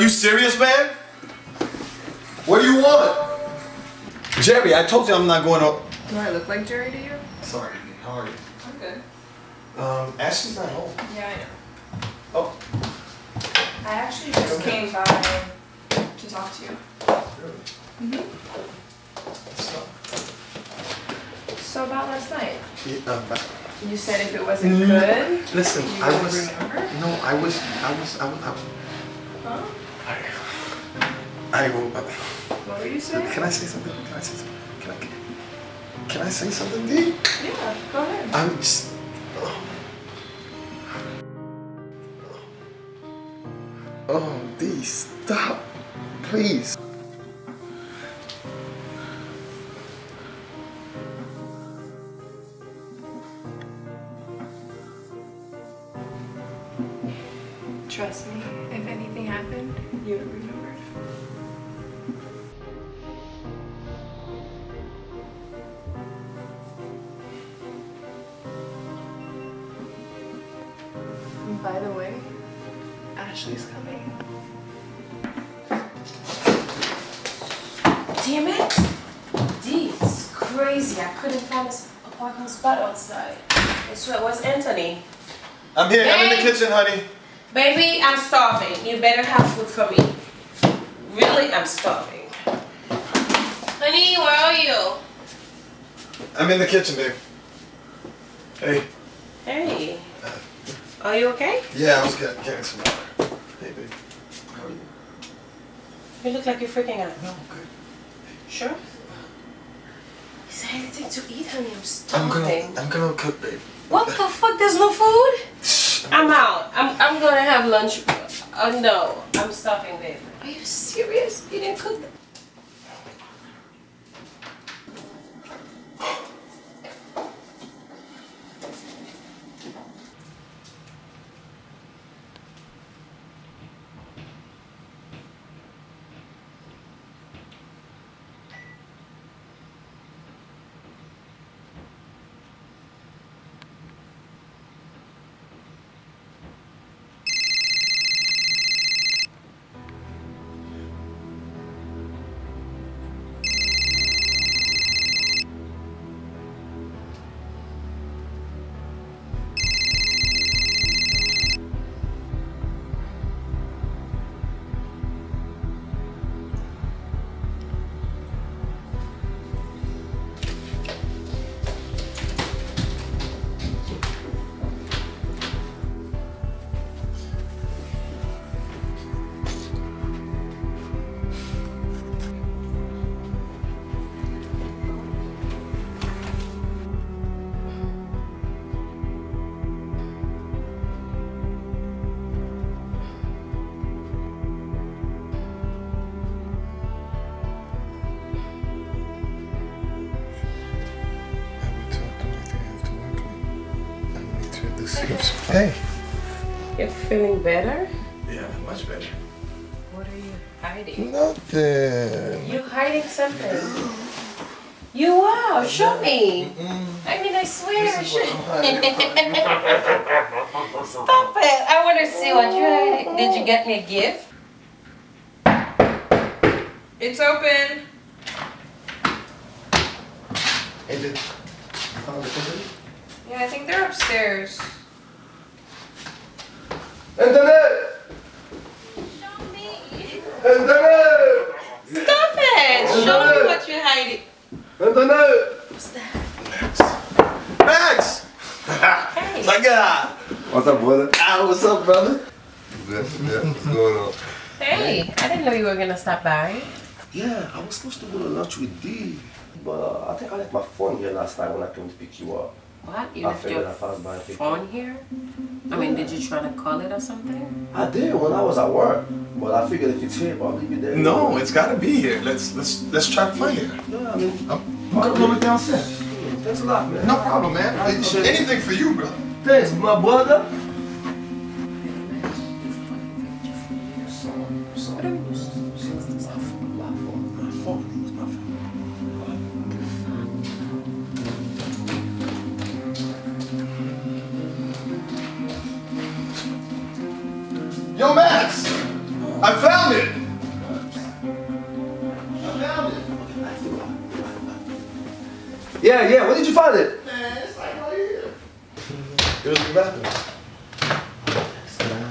You serious, man? What do you want? Jerry, I told you I'm not going up. Do I look like Jerry to you? Sorry, how are you? I'm good. Um, Ashley's not home. Yeah, I know. Oh. I actually just came by to talk to you. Mm-hmm. So so about last night, Yeah, uh, you said if it wasn't Mm, good, Listen, I was. remember. No, I was. I was. I was. I was Huh? I will. Uh, What were you saying? can I say something? Can I say something? Can I? Can I say something, D? Yeah, go ahead. I'm just. Oh, D, stop. Please. Kitchen, honey. Baby, I'm starving. You better have food for me. Really, I'm starving. Honey, where are you? I'm in the kitchen, babe. Hey. Hey. Uh, are you okay? Yeah, I was getting, getting some water. Hey, babe. How are you? You look like you're freaking out. No, I'm good. Sure? Is there anything to eat, honey? I'm I'm starving. gonna, I'm gonna cook, babe. What the fuck? There's no food? I'm out. I'm, I'm gonna have lunch. Oh no, I'm starving, babe. Are you serious? You didn't cook? Hey. You're feeling better? Yeah, much better. What are you hiding? Nothing. You're hiding something. You are. Show me. I mean, I swear. Show- Stop it. I want to see what you're hiding. Did you get me a gift? It's open. Is it? you found the company? Yeah, I think they're upstairs. Internet! Internet! Stop it. Show me what you're hiding. Internet! What's that? Max! Hey. My God! What's up, brother? Ah, what's up, brother? Bless you. What's going on? Hey, I didn't know you were going to stop by. Yeah, I was supposed to go to lunch with D, but uh, I think I left my phone here last night when I came to pick you up. What? You I left your I passed by and picked phone here? I mean, did you try to call it or something? I did when I was at work, but I figured if it's here, I'll leave it there. No, it's gotta be here. Let's let's let's try to find it. Yeah, I mean, I'm gonna it downstairs. Thanks a lot, man. No problem, man. Anything for you, bro. Thanks, my brother. Yo, Max! I found it! I found it. Yeah, yeah, where did you find it? Man, it's like right here. It was in the bathroom.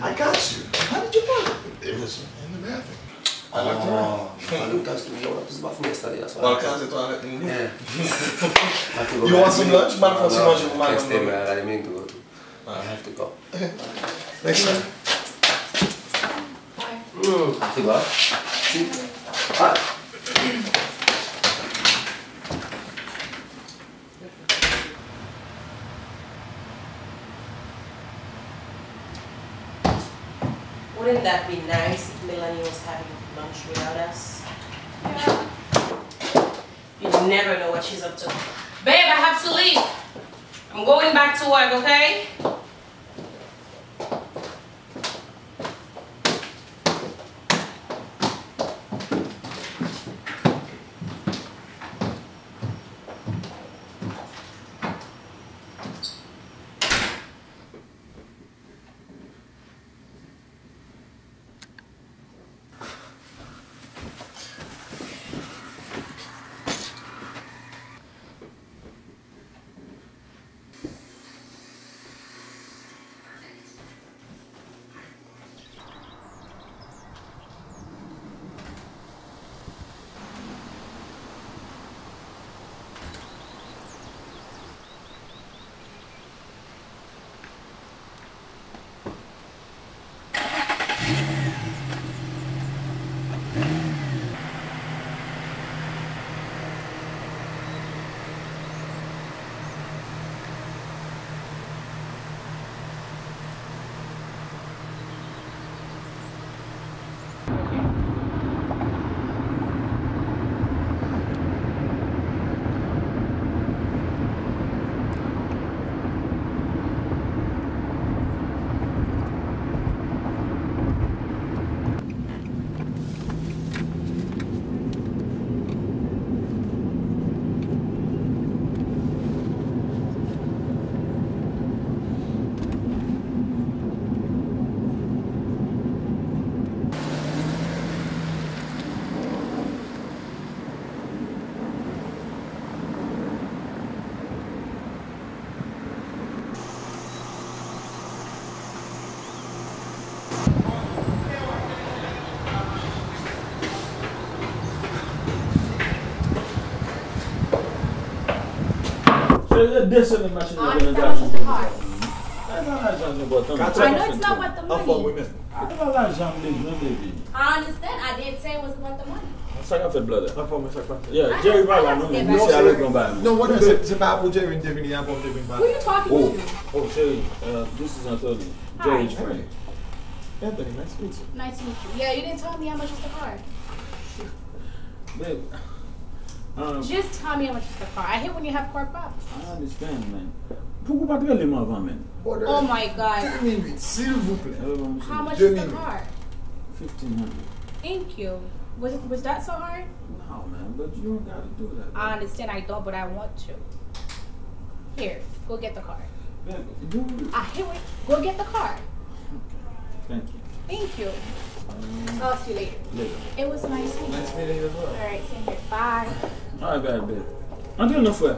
I got you. How did you find it? It was in the bathroom. Oh. I looked around. I looked downstairs. I went to the bathroom yesterday. That's why. Oh, cause it's on it. Yeah. You want some lunch? Motherfucker, some lunch with my Can't stay, number. man. I didn't mean to go. I have to go. Next time. Mm, I have. See? Ah. Wouldn't that be nice if Melanie was having lunch without us? Yeah. You never know what she's up to. Babe, I have to leave. I'm going back to work, okay? Se desen machin I yo understand gen how much is the car. E la jan gen botan. I know it's not worth the money. Ba la jan li jen bebi. I understand. I didn't say it wasn't worth the money. Sa ka fet blode? An fò mwen sak pa. Yeah, Jerry va la nou men. Ni se ale kon ba mi. Non, wè se se pa pou Jerry Devin yan pou Devin ba. Who you talking Oh, to? oh, Jerry, uh, this is Anthony. Hi. Jerry's friend. Anthony, nice to meet you. Nice to meet you. Yeah, you didn't tell me how much was the car. Babe, um, Just tell me how much is the car. I hate when you have car problems. I understand, man. Poukou pa tre leman avan men? Oh my god. Deux minutes, s'il vous plaît. How much is the car? 1500. Thank you. Was it was that so hard? No, man, but you don't gotta do that. I understand I don't, but I want to. Here, go get the car. Babe, do I hate when go get the car. Thank you. Thank you. Um, I'll see you later. Later. It was nice meeting you. Nice you. meeting you as well. Alright, same here. Bye. Alright, bad, babe. Antre nou fwe.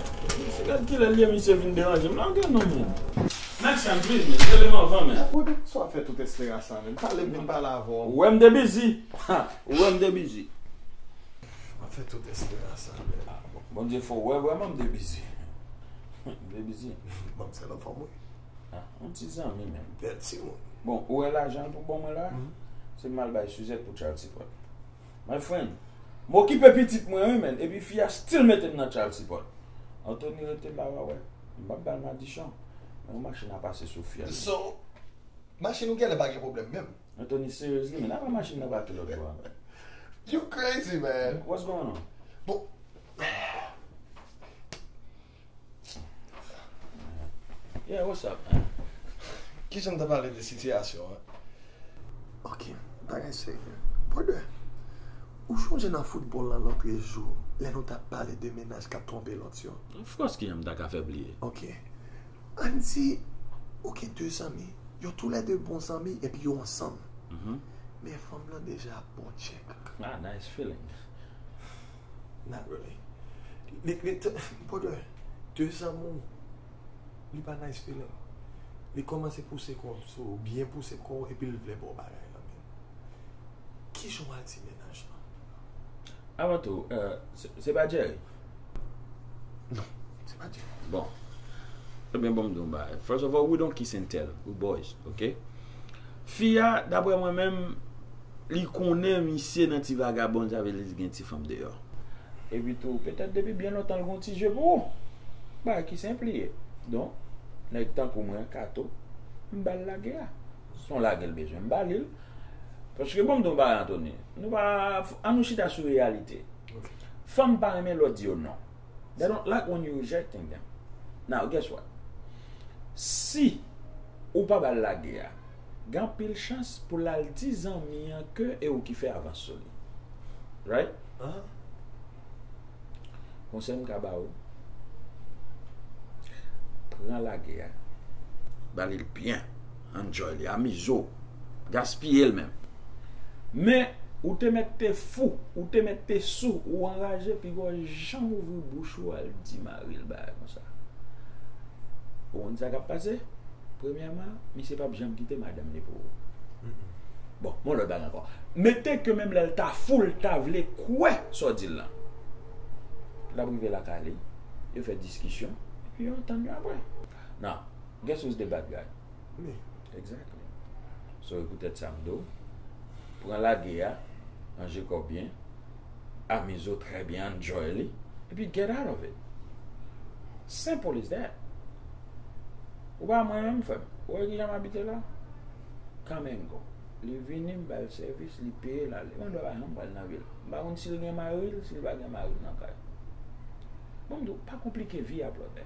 Se gade ki la liye mi se vin deranje, mla antre nou men. Mek san priz men, se leman van men. Ou de sou a fè tout estera san men? Pale vin pala avon. Ou em de bizi. Ou em de bizi. A fè tout estera san men. Bon di fò, ou em am de bizi. De bizi. Bon, se la fò mwen. Ha, An ti zan mi men. Bet si mwen. Bon, ou e la jan pou bon mwen la? Se mal bay suzet pou chal si pot. My friend. Mwen ki pitit mwen yon men, epi fia stil metem nan chal sipot. Antoni rete la wawè, mbap bal ma di chan. Mwen machin apase sou fia. So, machin ou gen le bagye problem men. Antoni, seriously men, avan machin nan batu lòk wè. You crazy man! What's going on? Bo... Yeah, what's up man? Ki jan ta pale de sityasyon. Ok, bagay se, podwe. Ou chonje nan foutbol lan lop jou, lè nou ta pale de menaj kap tombe lot yo? Fros ki yon mda ka febliye. Ok. An di, ou ke dè zami, yo tou lè dè bon zami, epi yo ansam. Mm -hmm. Fòm lan deja bon chèk. Ah, nice feeling. Not really. Lè, lè, podè, dè zamon, li pa nice feeling. Li komanse pousse kon, sou, bien pousse kon, epi li vle bo bagay la men. Ki joun al ti menaj? avan tou, uh, se pa Jerry? Non, se pa Jerry. Bon, se ben bom don ba. First of all, we don't kiss and tell. We boys, ok? Fia, dapre mwen men, li konen misye nan ti vagabon avè li gen ti fam deyo. E bitou, petèt debi bien lotan lgon ti je jevou. Ba, ki simpliye. Don, nek tan kou mwen kato, mbal lage a. Son lage l bejwen, mbal il. Paske bon mdou ba Anthony, nou ba anousi ta sou realite. Okay. Femme pa reme lò di yo nan. They don't like when you rejecting them. Now, guess what? Si ou pa ba la gè ya, gan pil chans pou lal di dizan miyan ke e ou ki fe avan soli. Right? Ah. Konsem kaba ou, pran la gè ya, balil pyen, anjoy li, amizo, gaspye el men. Men, ou te mette fou, ou te mette sou, ou anraje, pi gwa jan mouvou bouchou al di maril ba kon sa. Ou an sa kap pase, premiyaman, mi se pap jan kite madame bon, le pou. Mm -mm. Bon, moun lò bagan kon. Mette ke mèm lè lta foul, ta vle kwe, so di lan. La brive la kale, yo fè diskisyon, pi yo tan yo apre. Nan, guess who's the bad guy? Me. Exactly. So, ekoutè tsamdo, pran la geya, anje ko bien, amizo tre bien, enjoy li, epi get out of it. Simple is that. Ou ba mwen mwen fèm, ou e ki jam abite la, kamen go. Li vini bel servis, li peye la, li mwen do ba yon bal nan vil. Ba yon sil gen maril, sil ba gen maril nan kay. Bon do, pa komplike vi a lode.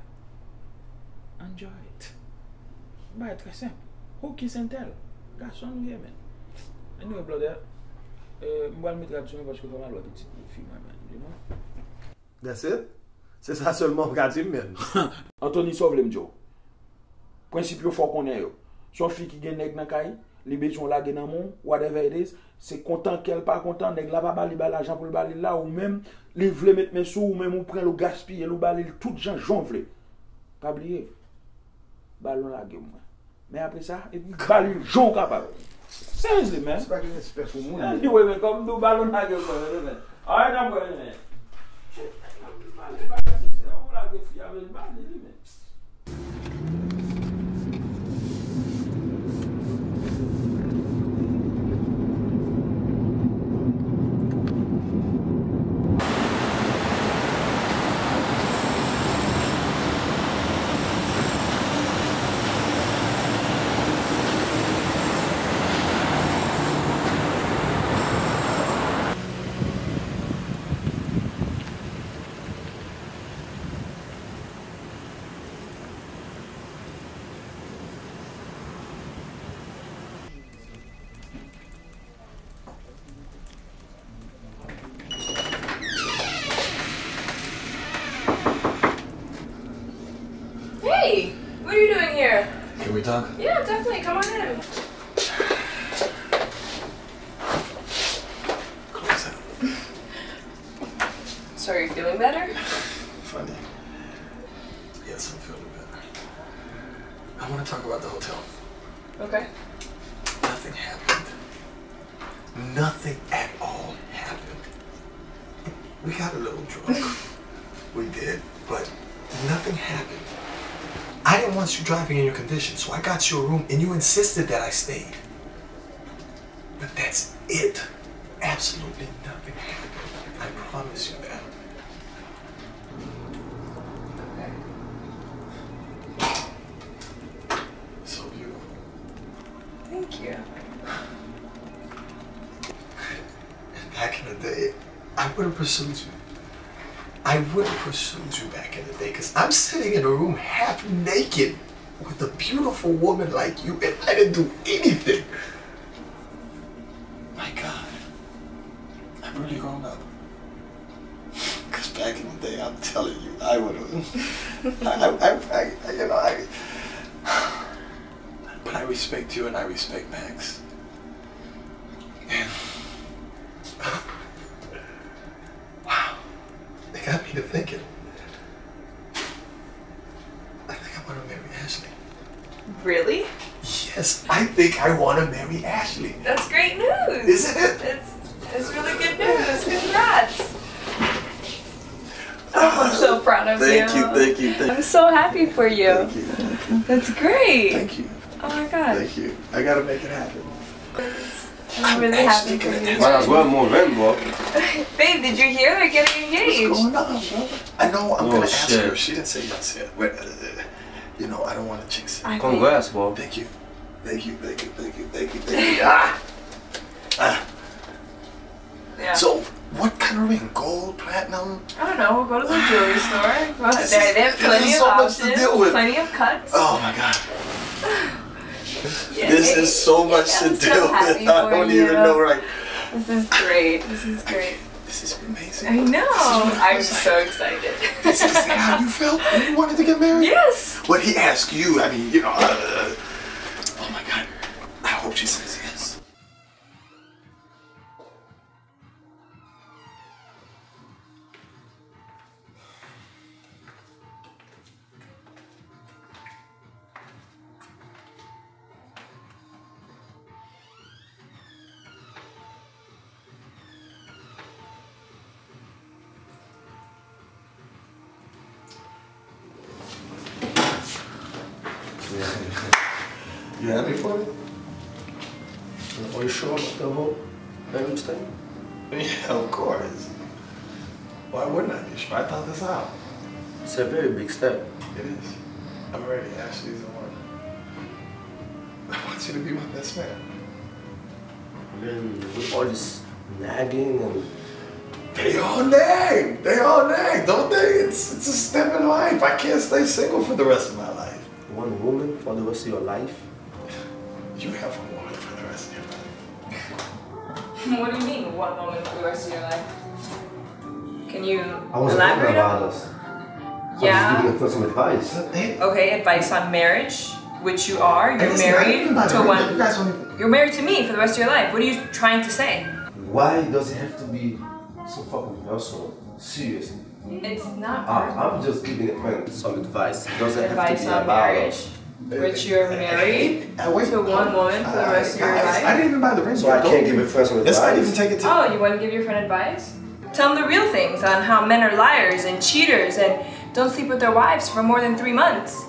Enjoy it. Ba e tre semp. Ou ki sen tel. Gason ou ye men. Anyway, brother, eh, mwen mwen tradisyon mwen pwèch kon fèman lò apetit fi mwen men, you know? That's it? Se sa solman mwen gati men? Anthony sov lèm djo. Prinsip yo fò konen yo. Son fi ki gen neg nan kay, li bejon la gen nan moun, whatever it is, se kontan kel pa kontan, neg la pa bali bali ajan pou li bali la, ou men, li vle met men sou, ou men ou pren lo gaspi, el ou bali tout jan jan vle. Pabliye, balon la gen mwen. Men apre sa, et bali gali jan kapabè. Seriously, man. It's back in respect for money. Yeah, you will come do balloon hag your brother, isn't it? All right, I'm going, man. Shit, I'm going to be mad. I'm going to be mad. I'm going to be mad. Talk? Yeah, definitely. Come on in. So are you feeling better? Funny. Yes, I'm feeling better. I want to talk about the hotel. Okay. Nothing happened. Nothing at all happened. We got a little drunk. we did, but nothing happened. I didn't want you driving in your condition, so I got you a room and you insisted that I stayed. But that's it. Absolutely nothing happened. I promise you that. So beautiful. Thank you. Back in the day, I would have pursued you. I would have pursued you back in the day because I'm sitting in a room half naked beautiful woman like you and I didn't do anything. My God. I've really grown up. Because back in the day, I'm telling you, I would have. I, I, I, I, you know, I. But I respect you and I respect Max. And It got me to thinking. I think I want to marry Ashley. Really? Yes, I think I want to marry Ashley. That's great news. Isn't it? It's it's really good news. Congrats. Oh, I'm so proud of Thank you. you, thank you, thank I'm you. So happy for you. Thank you. That's great. Thank you. Oh my god. Thank you. I gotta make it happen. I'm really happy for you. Might as well move in, bro. Babe, did you hear they're getting engaged? What's going on, bro? I know I'm Oh, gonna ask shit. her. She didn't say yes yet. Wait, uh, uh, you know, I don't want to jinx it. I Congrats, bro. Thank you. Thank you, thank you, thank you, thank you, thank you. Ah! Ah. Yeah. So, what kind of ring? Gold, platinum? I don't know. We'll go to the jewelry store. Well, they, they have plenty of so options, plenty of cuts. Oh my god. Yeah, this is so much I'm to so deal happy with. I don't you. even know right. This is great. This is great. This is amazing. I know. This is what it I'm like. so excited. This is how you felt when you wanted to get married? Yes. What he asked you, I mean, you know, uh, oh my god. I hope she says yes. You any for me? Are you sure about the whole marriage thing? Yeah, of course. Why wouldn't I be sure? I thought this out. It's a very big step. It is. I'm ready. Ashley's the one. I want you to be my best man. I mean, with all this nagging and They all nag. They all nag, don't they? It's it's a step in life. I can't stay single for the rest of my life. one woman for the rest of your life. What do you mean, one moment for the rest of your life? Can you I wasn't elaborate on about. I Yeah. was giving her some advice. Okay, advice on marriage, which you are. You're married to one. You guys don't even- You're married to me for the rest of your life. What are you trying to say? Why does it have to be so fucking personal? Seriously. It's not ah, I, I'm just giving a friend some advice. It doesn't have to advice be on about marriage. Us. Which you're married Uh, wait, to one woman for the rest of your guys, life? I didn't even buy the ring. So I can't give a friend some Let's not even take it to. Oh, you want to give your friend advice? Tell him the real things on how men are liars and cheaters and don't sleep with their wives for more than three months.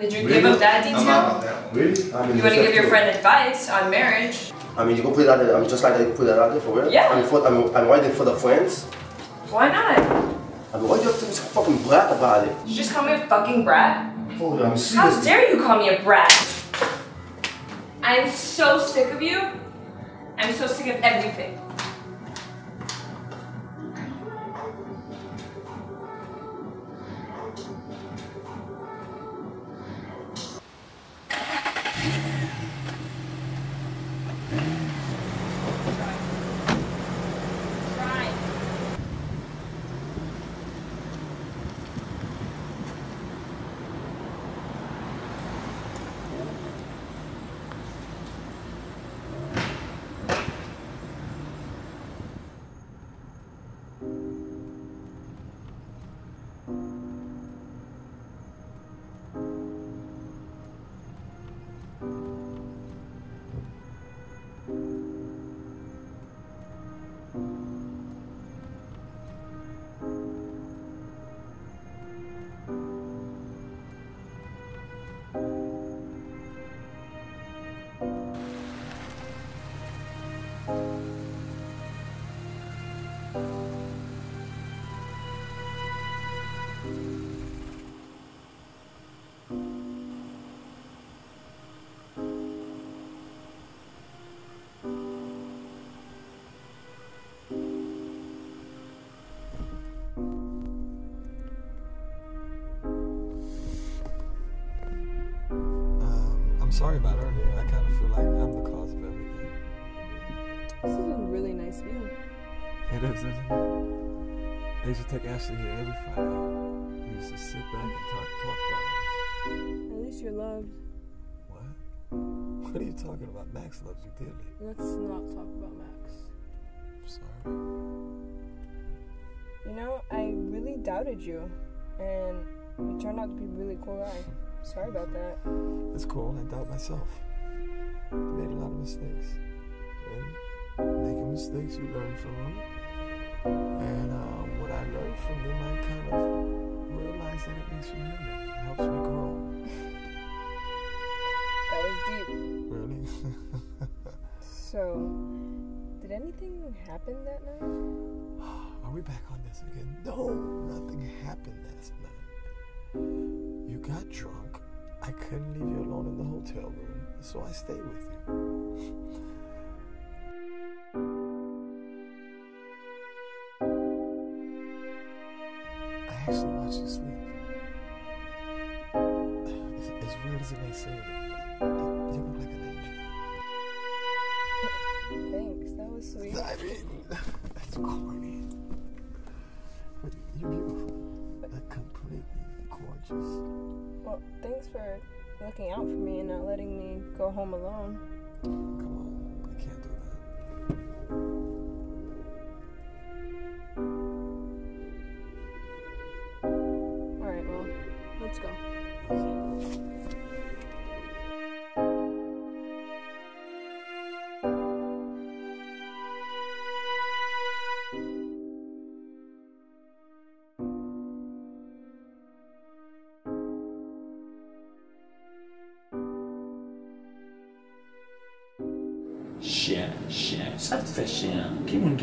Did you give him that I'm detail? not on that. Really? I mean, You want to give your to- friend advice on marriage? I mean, you can put it that. I mean, just like I put that out there for real. Yeah. I mean, for, I mean, and why then for the friends? Why not? I mean, why do you have to be so fucking brat about it? You just call me a fucking brat? Oh, I'm How dare you call me a brat? I'm so sick of you. I'm so sick of everything. Sorry about earlier. I kind of feel like I'm the cause of everything. This is a really nice view. It is, isn't it? I used to take Ashley here every Friday. We used to sit back and talk, talk for hours. At least you're loved. What What are you talking about? Max loves you dearly. Let's not talk about Max. I'm sorry. You know, I really doubted you, and you turned out to be a really cool guy. Sorry about that. It's cool. I doubt myself. I made a lot of mistakes. And making mistakes, you learn from them. And uh, what I learned from them, I kind of realized that it makes you human. It helps me grow. That was deep. Really? So, did anything happen that night? Are we back on this again? No, nothing happened last night. You got drunk. I couldn't leave you alone in the hotel room, so I stayed with you. I actually watched you sleep. As, as weird as it may seem, you look like an angel. Thanks, that was sweet. I mean, that's corny. But you're beautiful. Like completely gorgeous. Well, thanks for looking out for me and not letting me go home alone. Come on, I can't do that. Alright, well, let's go.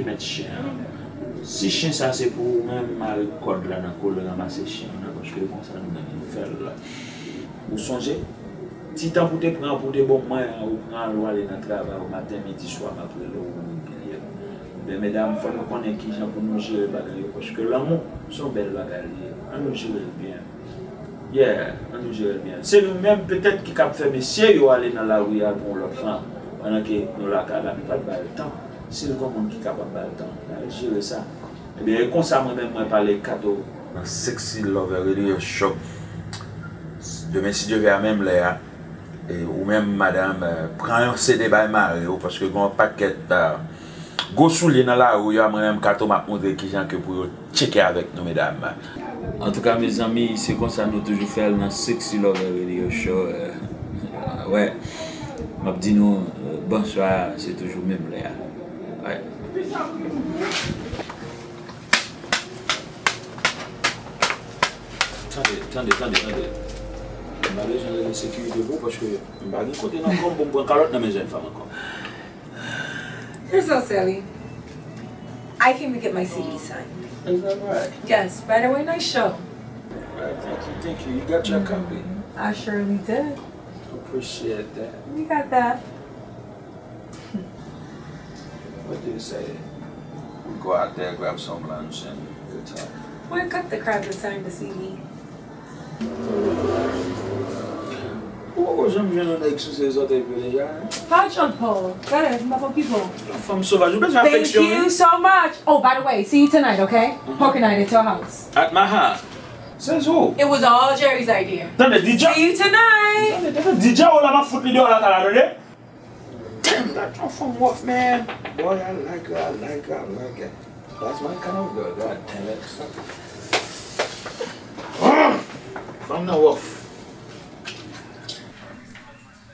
met chen. Si chen sa se pou men mal kod la nan kol ramase chen nan koske kon sa nou nan fel la. Ou sonje, ti tan pou te pran pou te bon mwen ou pran lwa ale nan trava ou maten midi, swa mapre lou ou kriye. Ben medam, fwa nou konen ki jan pou nou jere bagay yo koske l'amou son bel bagay li. An nou jere l'byen. Yeah, an nou jere l'byen. Se nou men petet ki kap fe mesye yo ale nan la ou ya bon lopran. Anan ki nou la kada mi pat baye tan. si nou kon moun ki kapap bal tan, jire sa. Ebe, kon sa mwen men mwen pale kato. Nan seksi love, really a shock. Demen si diyo ve a menm le a, ou menm madame, euh, pran yon sede bay mal yo, paske kon paket euh, gosou li nan la ou yo a mwen menm kato map moun de ki jan ke pou yo cheke avek nou medame. En tout ka, me zami, se kon sa nou toujou fel nan seksi love, really a shock. Euh, Ouè, map di nou, bonsoir, se toujou menm le a. Ouais. Tande, tande, tande, tande. Mba le jan le sekurite pou, paske mba gen kote nan kom bon bon karot nan men jen fam ankon. You're so silly. I came to get my CD signed. Is that right? Yes, by the way, nice show. Right, thank you, thank you. You got your mm-hmm. copy. I surely did. Appreciate that. You got that. What do you say? We go out there, grab some lunch, and good time. Where cut the crap that signed the CD? Ou jom jen nan ek sou se zote pe deja? Hi, John Paul. Go ahead, my people. Femme sauvage, ou bezwen Thank you so much. Oh, by the way, see you tonight, okay? Mm-hmm. Poker night at your house. At my house? Says who? It was all Jerry's idea. Tande, DJ? See you tonight. DJ ou la ma fout li do la kala de? Damn, that from Wolf, man. Boy, I like her, I like her, I like her. That's my kind of girl, god damn it. From the Wolf.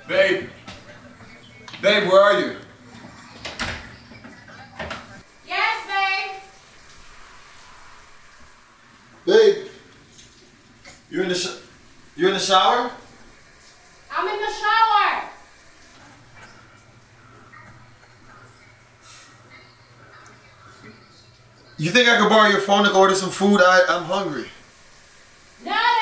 Babe. Babe, where are you? Yes, babe. Babe. You in the sh- you in the shower? I'm in the shower. You think I could borrow your phone to order some food? I I'm hungry. No.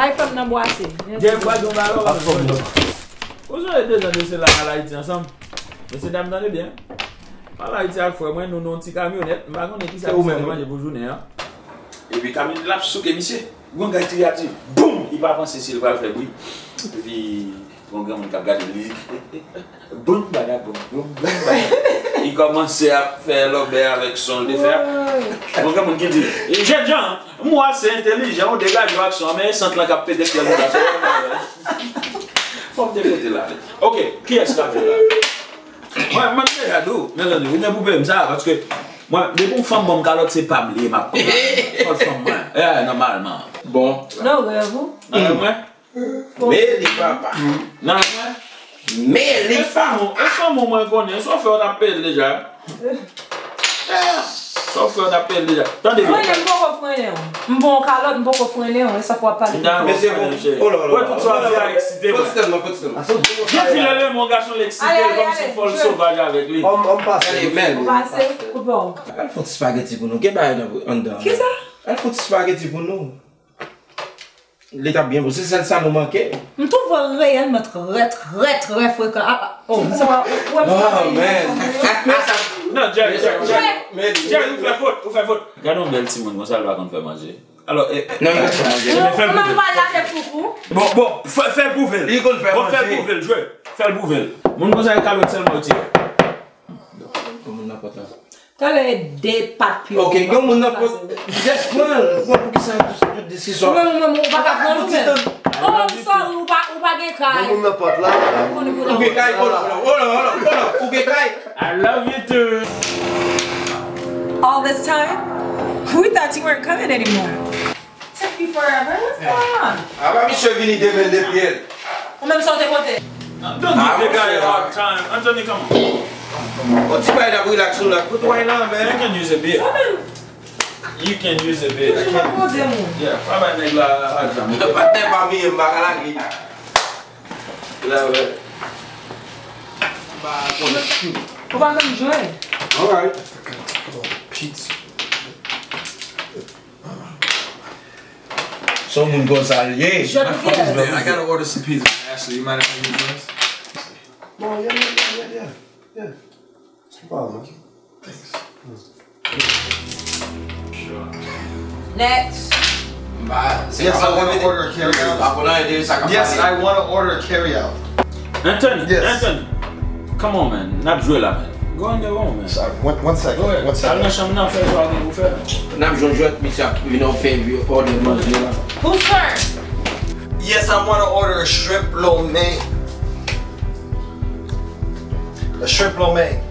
Bay fèm nan boase. Jem kwa joun balo. A fòm lò. Oso e dejan de se la ala iti ansam. E se dam tande e bien. Ala iti ak fòm mwen nou nou ti kamyonet. Mwa kon eti sa mwen manje pou jounen ya. E bi kamyonet la psou ke misye. Gon gati li ati. Boum! I pa panse si lwa fè bwi. E bi... Gon gen moun kap gade li. Boum baga boum. Boum baga. I komanse a fè lobè avèk son de fè. Mwen ke moun ki di, jè djan, mwa se intelijan, ou degaj wak son, mè sent la kapè de fè lobè son. Fòm de kote la. Ok, ki es kapè la? Mwen mwen te jadou, mwen jadou, mwen pou bè msa, paske mwen, mwen pou fòm mwen kalot se pam li, mwen pou fòm mwen. E, normalman. Bon. Nou, wè avou? Nan mwen? Mè li papa. Nan mwen? Me li fam. E fam ou e mwen konen, so fè ou da pel deja. Eh. Eh, so fè ou da pel deja. Tande vi. Mwen mbo ko frene ou. Mbo kalot mbo ko frene ou. E sa fwa pali. Mwen se bon. Ola ola. Mwen tout sa la eksite. Fote tem, fote tem. Je file le mwen gason leksite. Kom si fol sovaj avek li. Om pase. Om pase. Koupa ou. Al fote spageti pou nou. Geba yon an dan. Ki sa? Al fote spageti pou nou. l'étape bien bossée, c'est ça nous manquait. Je trouve réellement très, très, très fréquent. Oh, non, ça Oh, man. Non, non, Jerry, Jerry, Jerry, vous faites faute, vous faites faute. Regardons bel petit monde, ça le va qu'on fait manger. Alors, eh, eh, non, eh, non, fais le bouvel. Bon, bon, fais le bouvel. Il compte faire bon, manger. Fais le bouvel, jouez. Fais le bouvel. Mon conseil est avec seulement au tir. Comment on n'a pas ça? T'as les deux papiers. Ok, comment on n'a pas ça? Juste prends. sen tout diskisyon. sa. Mwen mwen mwen, ou baka pran nou men. Ou mwen mwen, ou pa gen kay. Mwen mwen mwen pot la. Ou gen kay, ou la, ou la, ou gen kay. I love you too. All this time, we thought you weren't coming anymore. Took you forever, what's going on? Aba mi se vini demen de piel. Ou men msote kote. Don't give the guy a hard time. Anthony, come on. O ti bay da relax ou la. Kout wè nan, man. You can use a beer. Somen. You can use a bit. Mwen pose moun. Yeah, fwa ba neg la hard time. Patè pa mi yon baka la ki. La we. Ba, kon. Ou pa gen jwe. Alright. Pizza. Son moun kon salye. Je te fiel. Man, I gotta order some pizza. Ashley, you mind if I use yours? Bon, yeah, yeah, yeah, yeah, yeah. Yeah. C'est pas grave. Next. Yes, I want to order a carry out. Yes, I want to order a carry out. Anthony, Anthony. Come on, man. Nap jwe la, man. Go on your own, man. Sorry, one, one second. Go ahead. One second. Al nan chanm nan fè so a gen pou fè. Nam joun jwet mi sa vin an fè vi order manje la. Who's turn? Yes, I want to order a shrimp lo mein. A shrimp lo mein.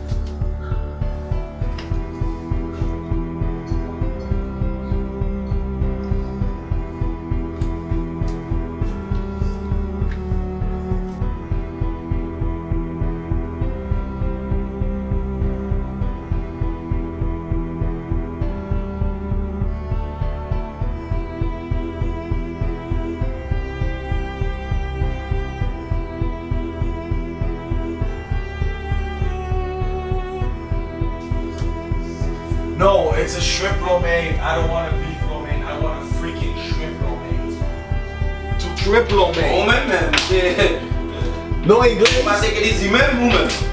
Não é inglês? Mas é que dizem mesmo, mano.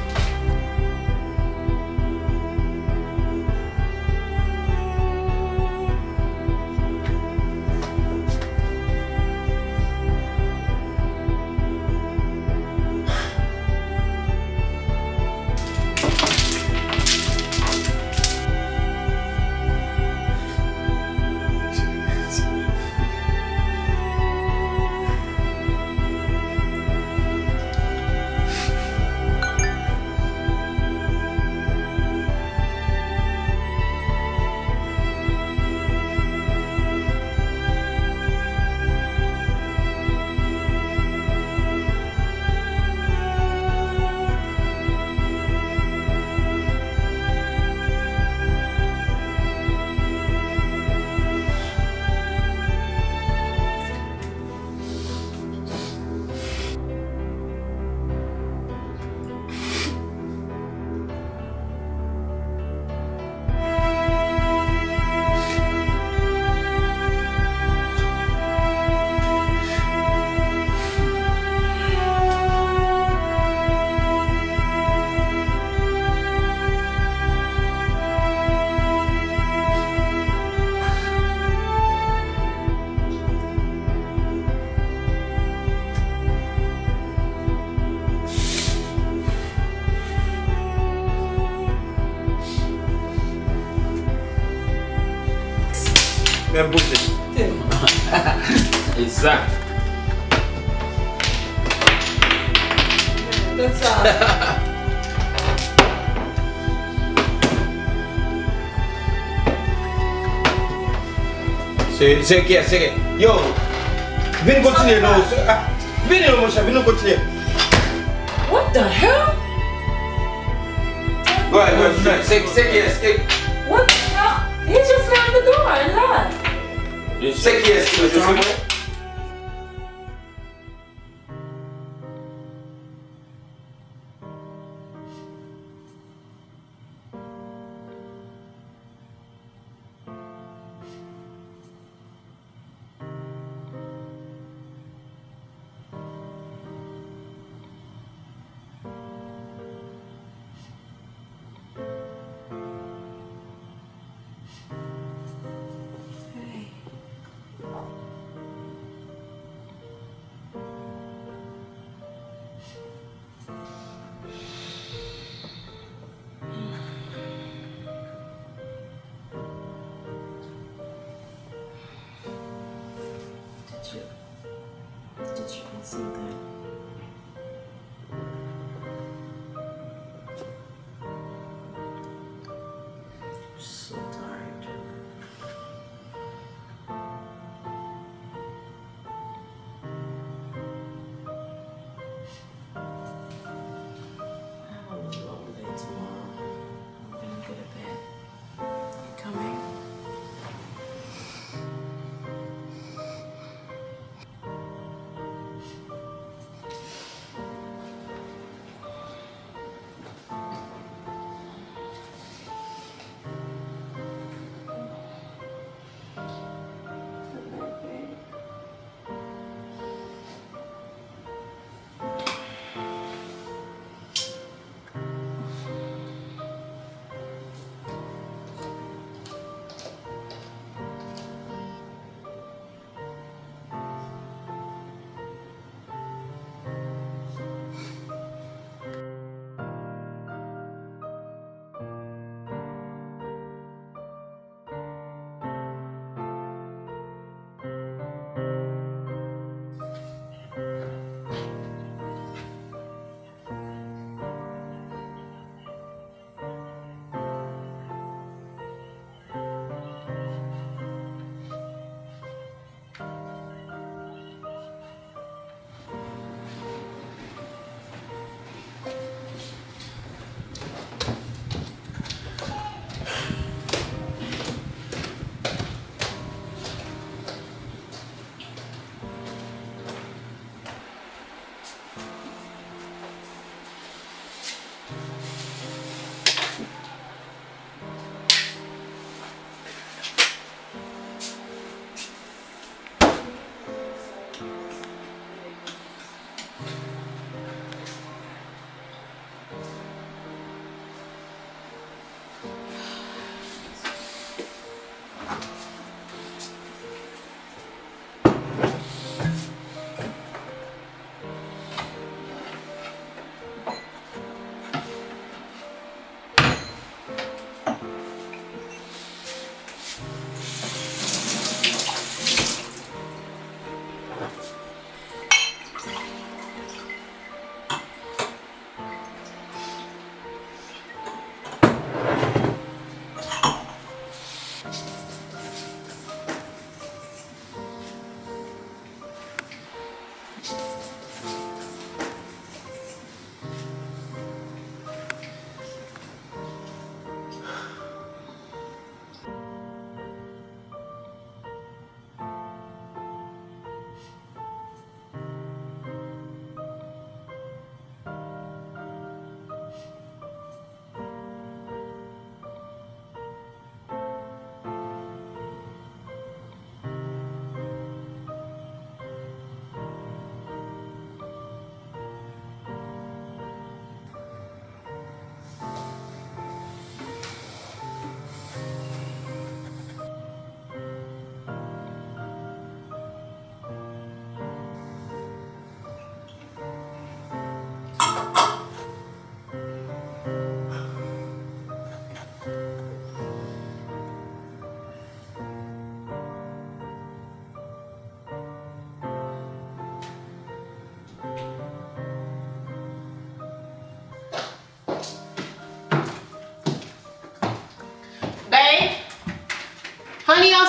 Men. Men boute. Exact. That's uh. Se, se kè, se kè. Yo, vin kontinye nou. Ah, Vin nou monsha, vin nou kontinye. What the hell? Go ahead, go ahead. Se, se kè, se kè. What the hell? He just slammed the door C'est qui est-ce que je joue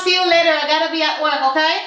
see you later. I gotta be at work, okay?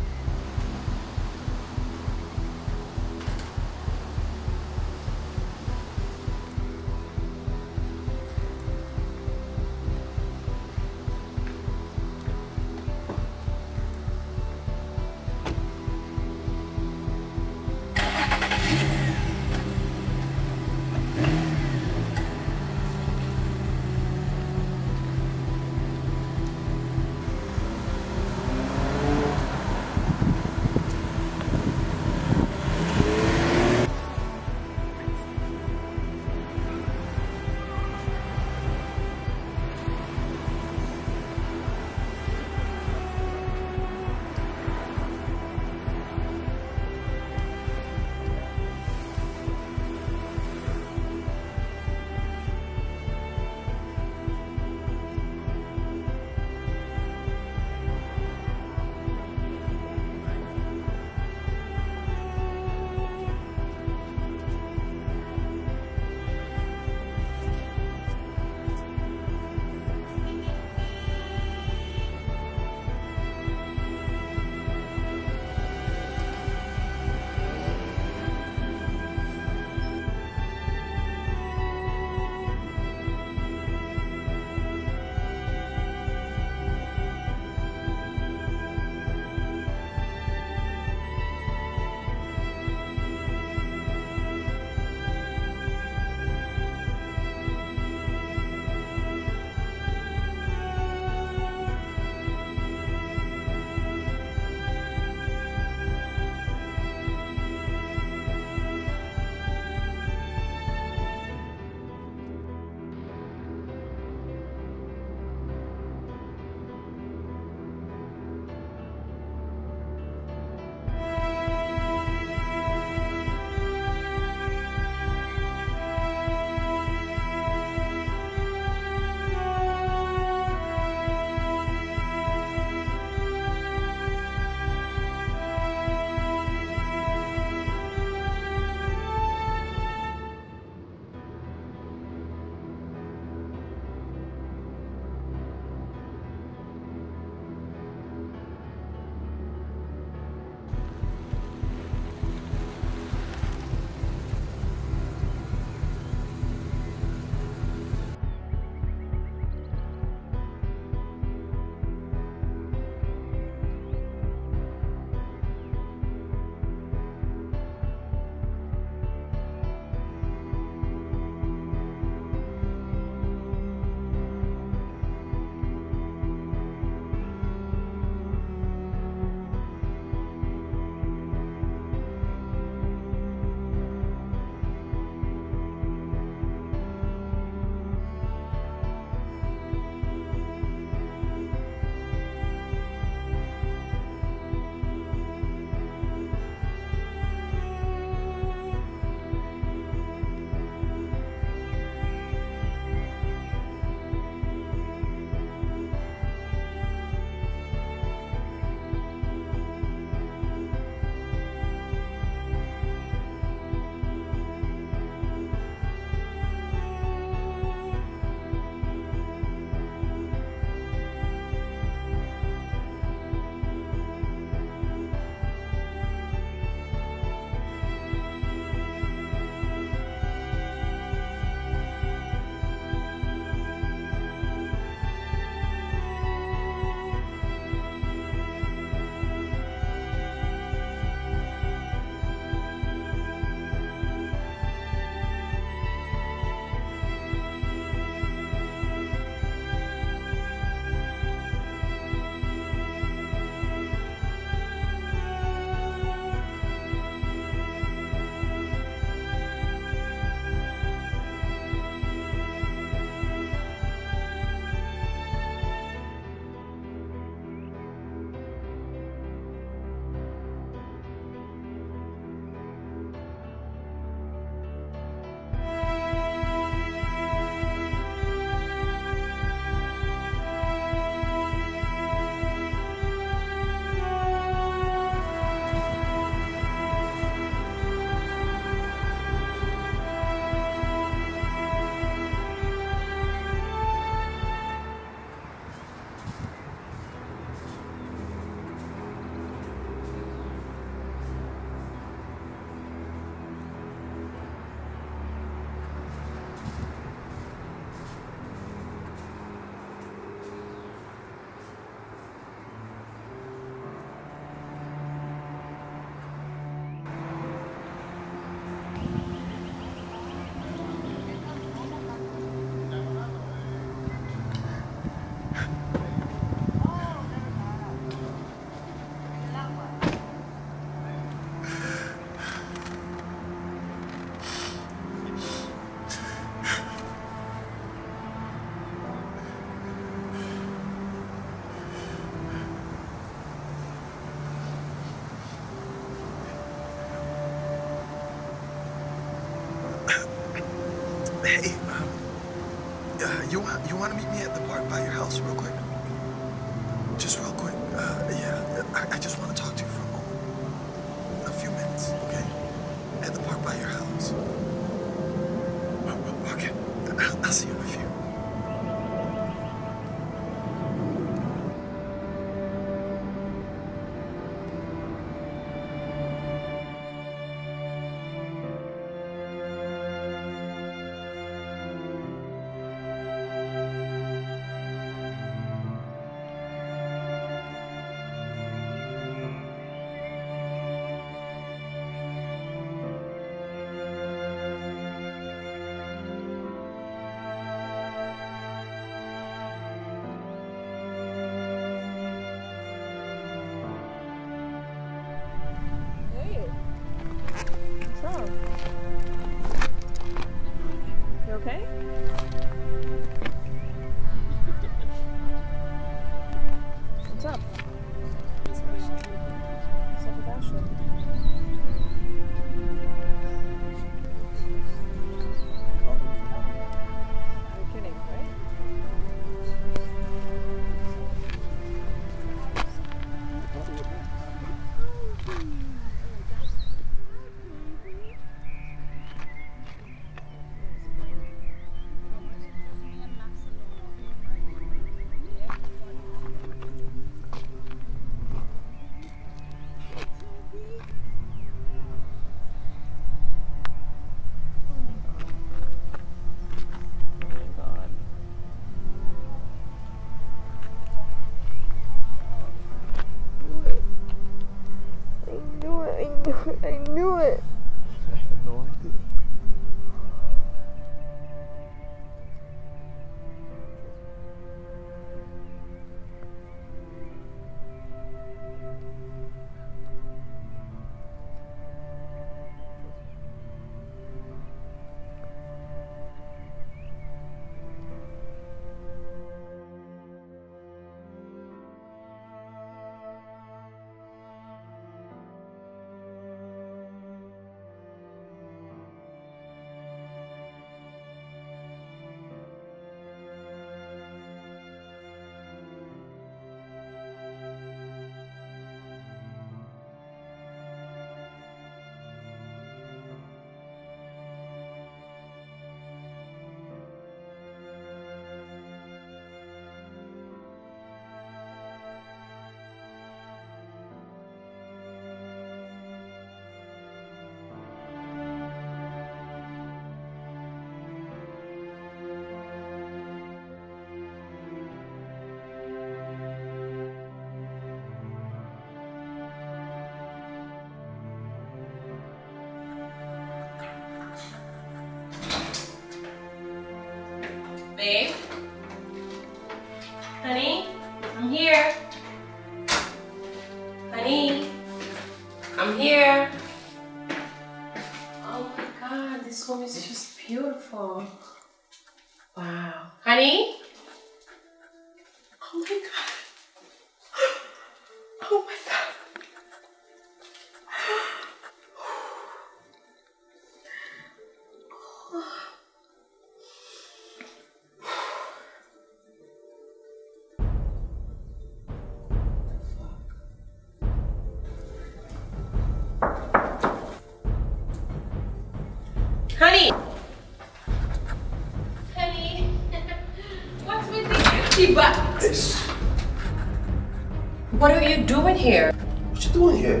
What are you doing here? What you doing here?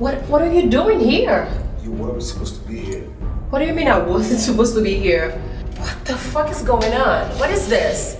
What What are you doing here? You weren't supposed to be here. What do you mean I wasn't supposed to be here? What the fuck is going on? What is this?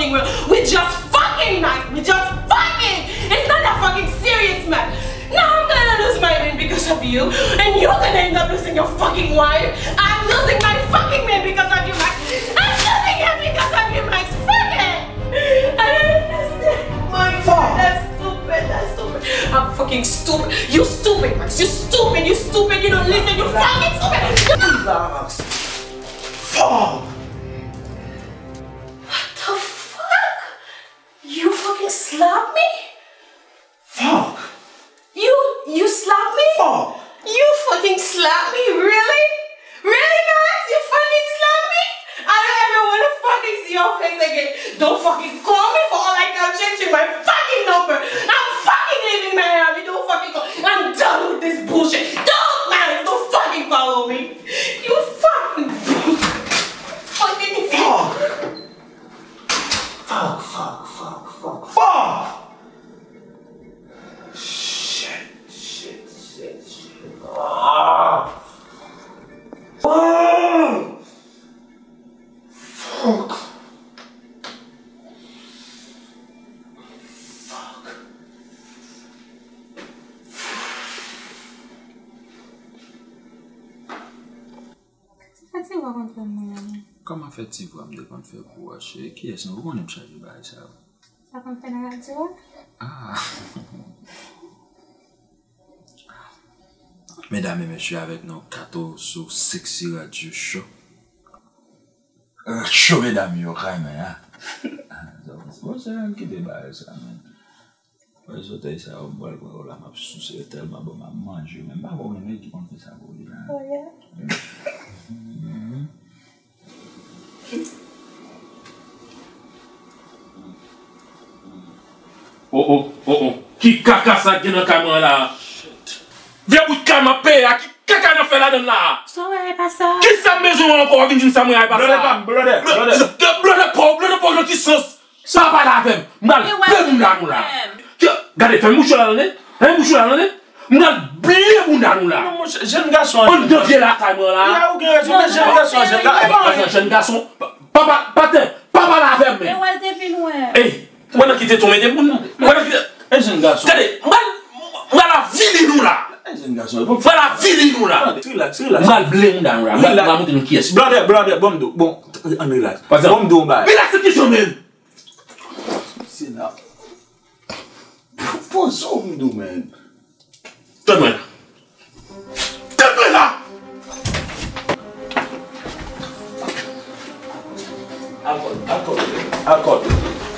Fucking real. We just fucking nice. We just fucking. It's not that fucking serious, man. Now I'm gonna lose my man because of you, and you're gonna end up losing your fucking wife. I'm losing my fucking man because of you, Max. I'm losing him because of you, Max. Fuck it. I don't understand. My God, that's stupid. That's stupid. I'm fucking stupid. You stupid, Max. You stupid. You stupid. You don't listen. You fucking stupid. si vwa mde kon fè pou wache, ki es nan wou konen m chaje baye sa wou? Sa kon fè nan radyo? Ah! Mesdames et messieurs, avèk nou kato sou seksi radyo show. Euh, show mesdames yo kay men, ha? Bon se yon ki de baye sa men. Wè sote yon sa wou bol kwa wou la map sou se telman bon ma manjou men. Ba wou men yon ki kon fè sa wou di la. Oh yeah. Oh oh, oh oh, ki kaka sa gen nan kaman la? Ve bout kaman pe ya, ki kaka nan fe la den la? So wè pa sa? Ki sa mezon an kon vinjin sa mwen a pa sa? Blode pa, blode, blode. Blode po, blode po pa, joti sos. Sa pa la fem, mwen al, pe mwen la mwen la. Gade, fe mouchou la lan e? Fem mouchou la lan e? nan biye moun nan nou la. Non moun, jen gason. On devye la kayman la. Ya ou gen rezon, men jen non, gason, jen gason. Non, jen gason, papa, pate, papa la vem men. E wèl te fin wè. E, mwen an kite toume de moun nan. Mwen an kite. E jen gason. Tede, mwen, mwen eh, la vili nou la. Eh, e jen gason. Mwen la vili nou la. Ah, relax, relax. Mwen ble moun nan nou la. Mwen la moun te nou kyes. Blande, blande, bom do. Bon, an relax. Bom do mbay. Relax ki sou men. Se na. Fon sou mdou men. Tèd mwen la. Tèd mwen la! Akot, akot, akot.